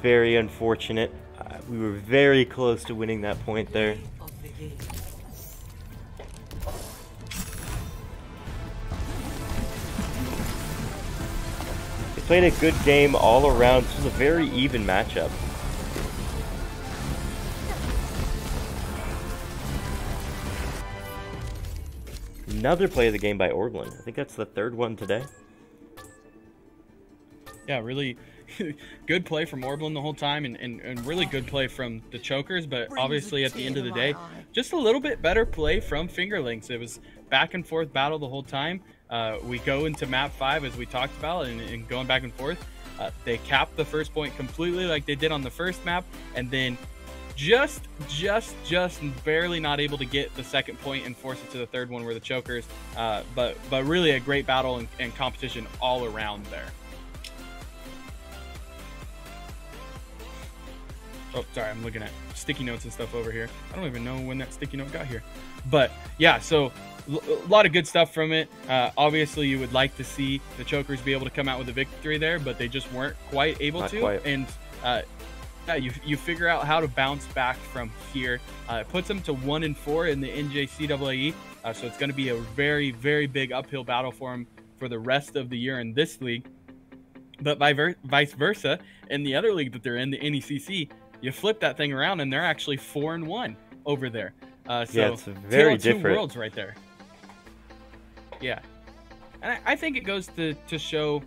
Very unfortunate. Uh, we were very close to winning that point there. Played a good game all around. This was a very even matchup. Another play of the game by Orblin. I think that's the third one today. Yeah, really good play from Orblin the whole time and, and, and really good play from the chokers, but obviously at the end of the day, just a little bit better play from Finger Lakes. It was back and forth battle the whole time. Uh, we go into map five as we talked about and, and going back and forth. Uh, they cap the first point completely like they did on the first map, and then just, just, just barely not able to get the second point and force it to the third one where the chokers. Uh, but, but really a great battle and, and competition all around there. Oh, sorry, I'm looking at sticky notes and stuff over here. I don't even know when that sticky note got here. But yeah, so a lot of good stuff from it. Uh, obviously, you would like to see the Chokers be able to come out with a victory there, but they just weren't quite able Not to. quite. And uh, yeah, you, you figure out how to bounce back from here. Uh, it puts them to one and four in the NJCAA, uh, so it's going to be a very very big uphill battle for them for the rest of the year in this league. But by ver- vice versa, in the other league that they're in, the NECC, you flip that thing around and they're actually four and one over there. Uh, so Yeah, it's very of two different. worlds right there. Yeah, and I, I think it goes to to show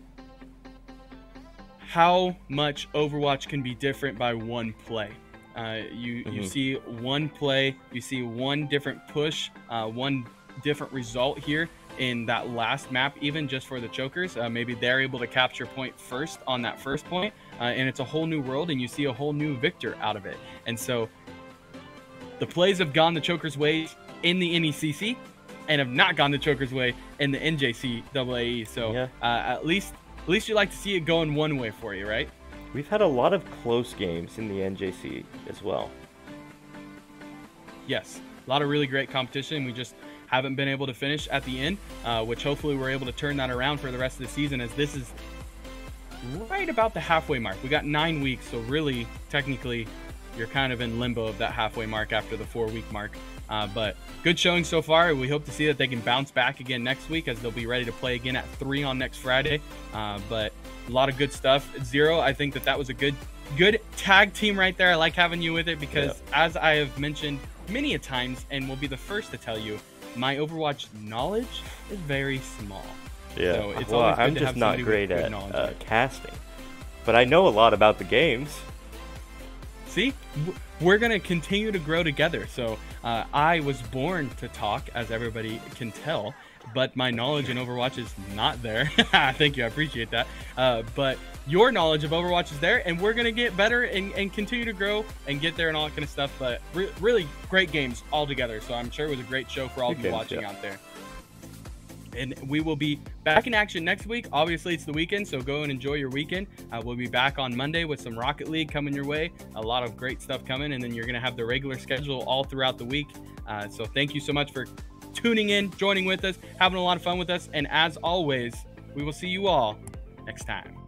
how much Overwatch can be different by one play. Uh, you you Mhm. see one play, you see one different push, uh, one different result here in that last map, even just for the chokers. Uh, maybe they're able to capture point first on that first point, uh, and it's a whole new world, and you see a whole new victor out of it. And so the plays have gone the chokers' way in the NECC, and have not gone the chokers' way in the NJCAA. So Yeah. uh, at least at least you like to see it going one way for you, right? We've had a lot of close games in the NJC as well. Yes, a lot of really great competition. We just haven't been able to finish at the end, uh, which hopefully we're able to turn that around for the rest of the season as this is right about the halfway mark. We got nine weeks, so really, technically, you're kind of in limbo of that halfway mark after the four week mark. Uh, but good showing so far. We hope to see that they can bounce back again next week as they'll be ready to play again at three on next Friday. Uh, but a lot of good stuff. Zero, I think that that was a good, good tag team right there. I like having you with it because, as I have mentioned many a times, and will be the first to tell you, my Overwatch knowledge is very small. Yeah. So it's well, good I'm to just not great at uh, casting, but I know a lot about the games. See, we're gonna continue to grow together. So uh, I was born to talk, as everybody can tell, but my knowledge in Overwatch is not there. Thank you, I appreciate that. Uh, but your knowledge of Overwatch is there, and we're gonna get better and, and continue to grow and get there and all that kind of stuff. But re- really great games all together. So I'm sure it was a great show for all of you watching yeah. out there. And we will be back in action next week. Obviously, it's the weekend, so go and enjoy your weekend. Uh, we'll be back on Monday with some Rocket League coming your way. A lot of great stuff coming, and then you're going to have the regular schedule all throughout the week. Uh, so, thank you so much for tuning in, joining with us, having a lot of fun with us. And as always, we will see you all next time.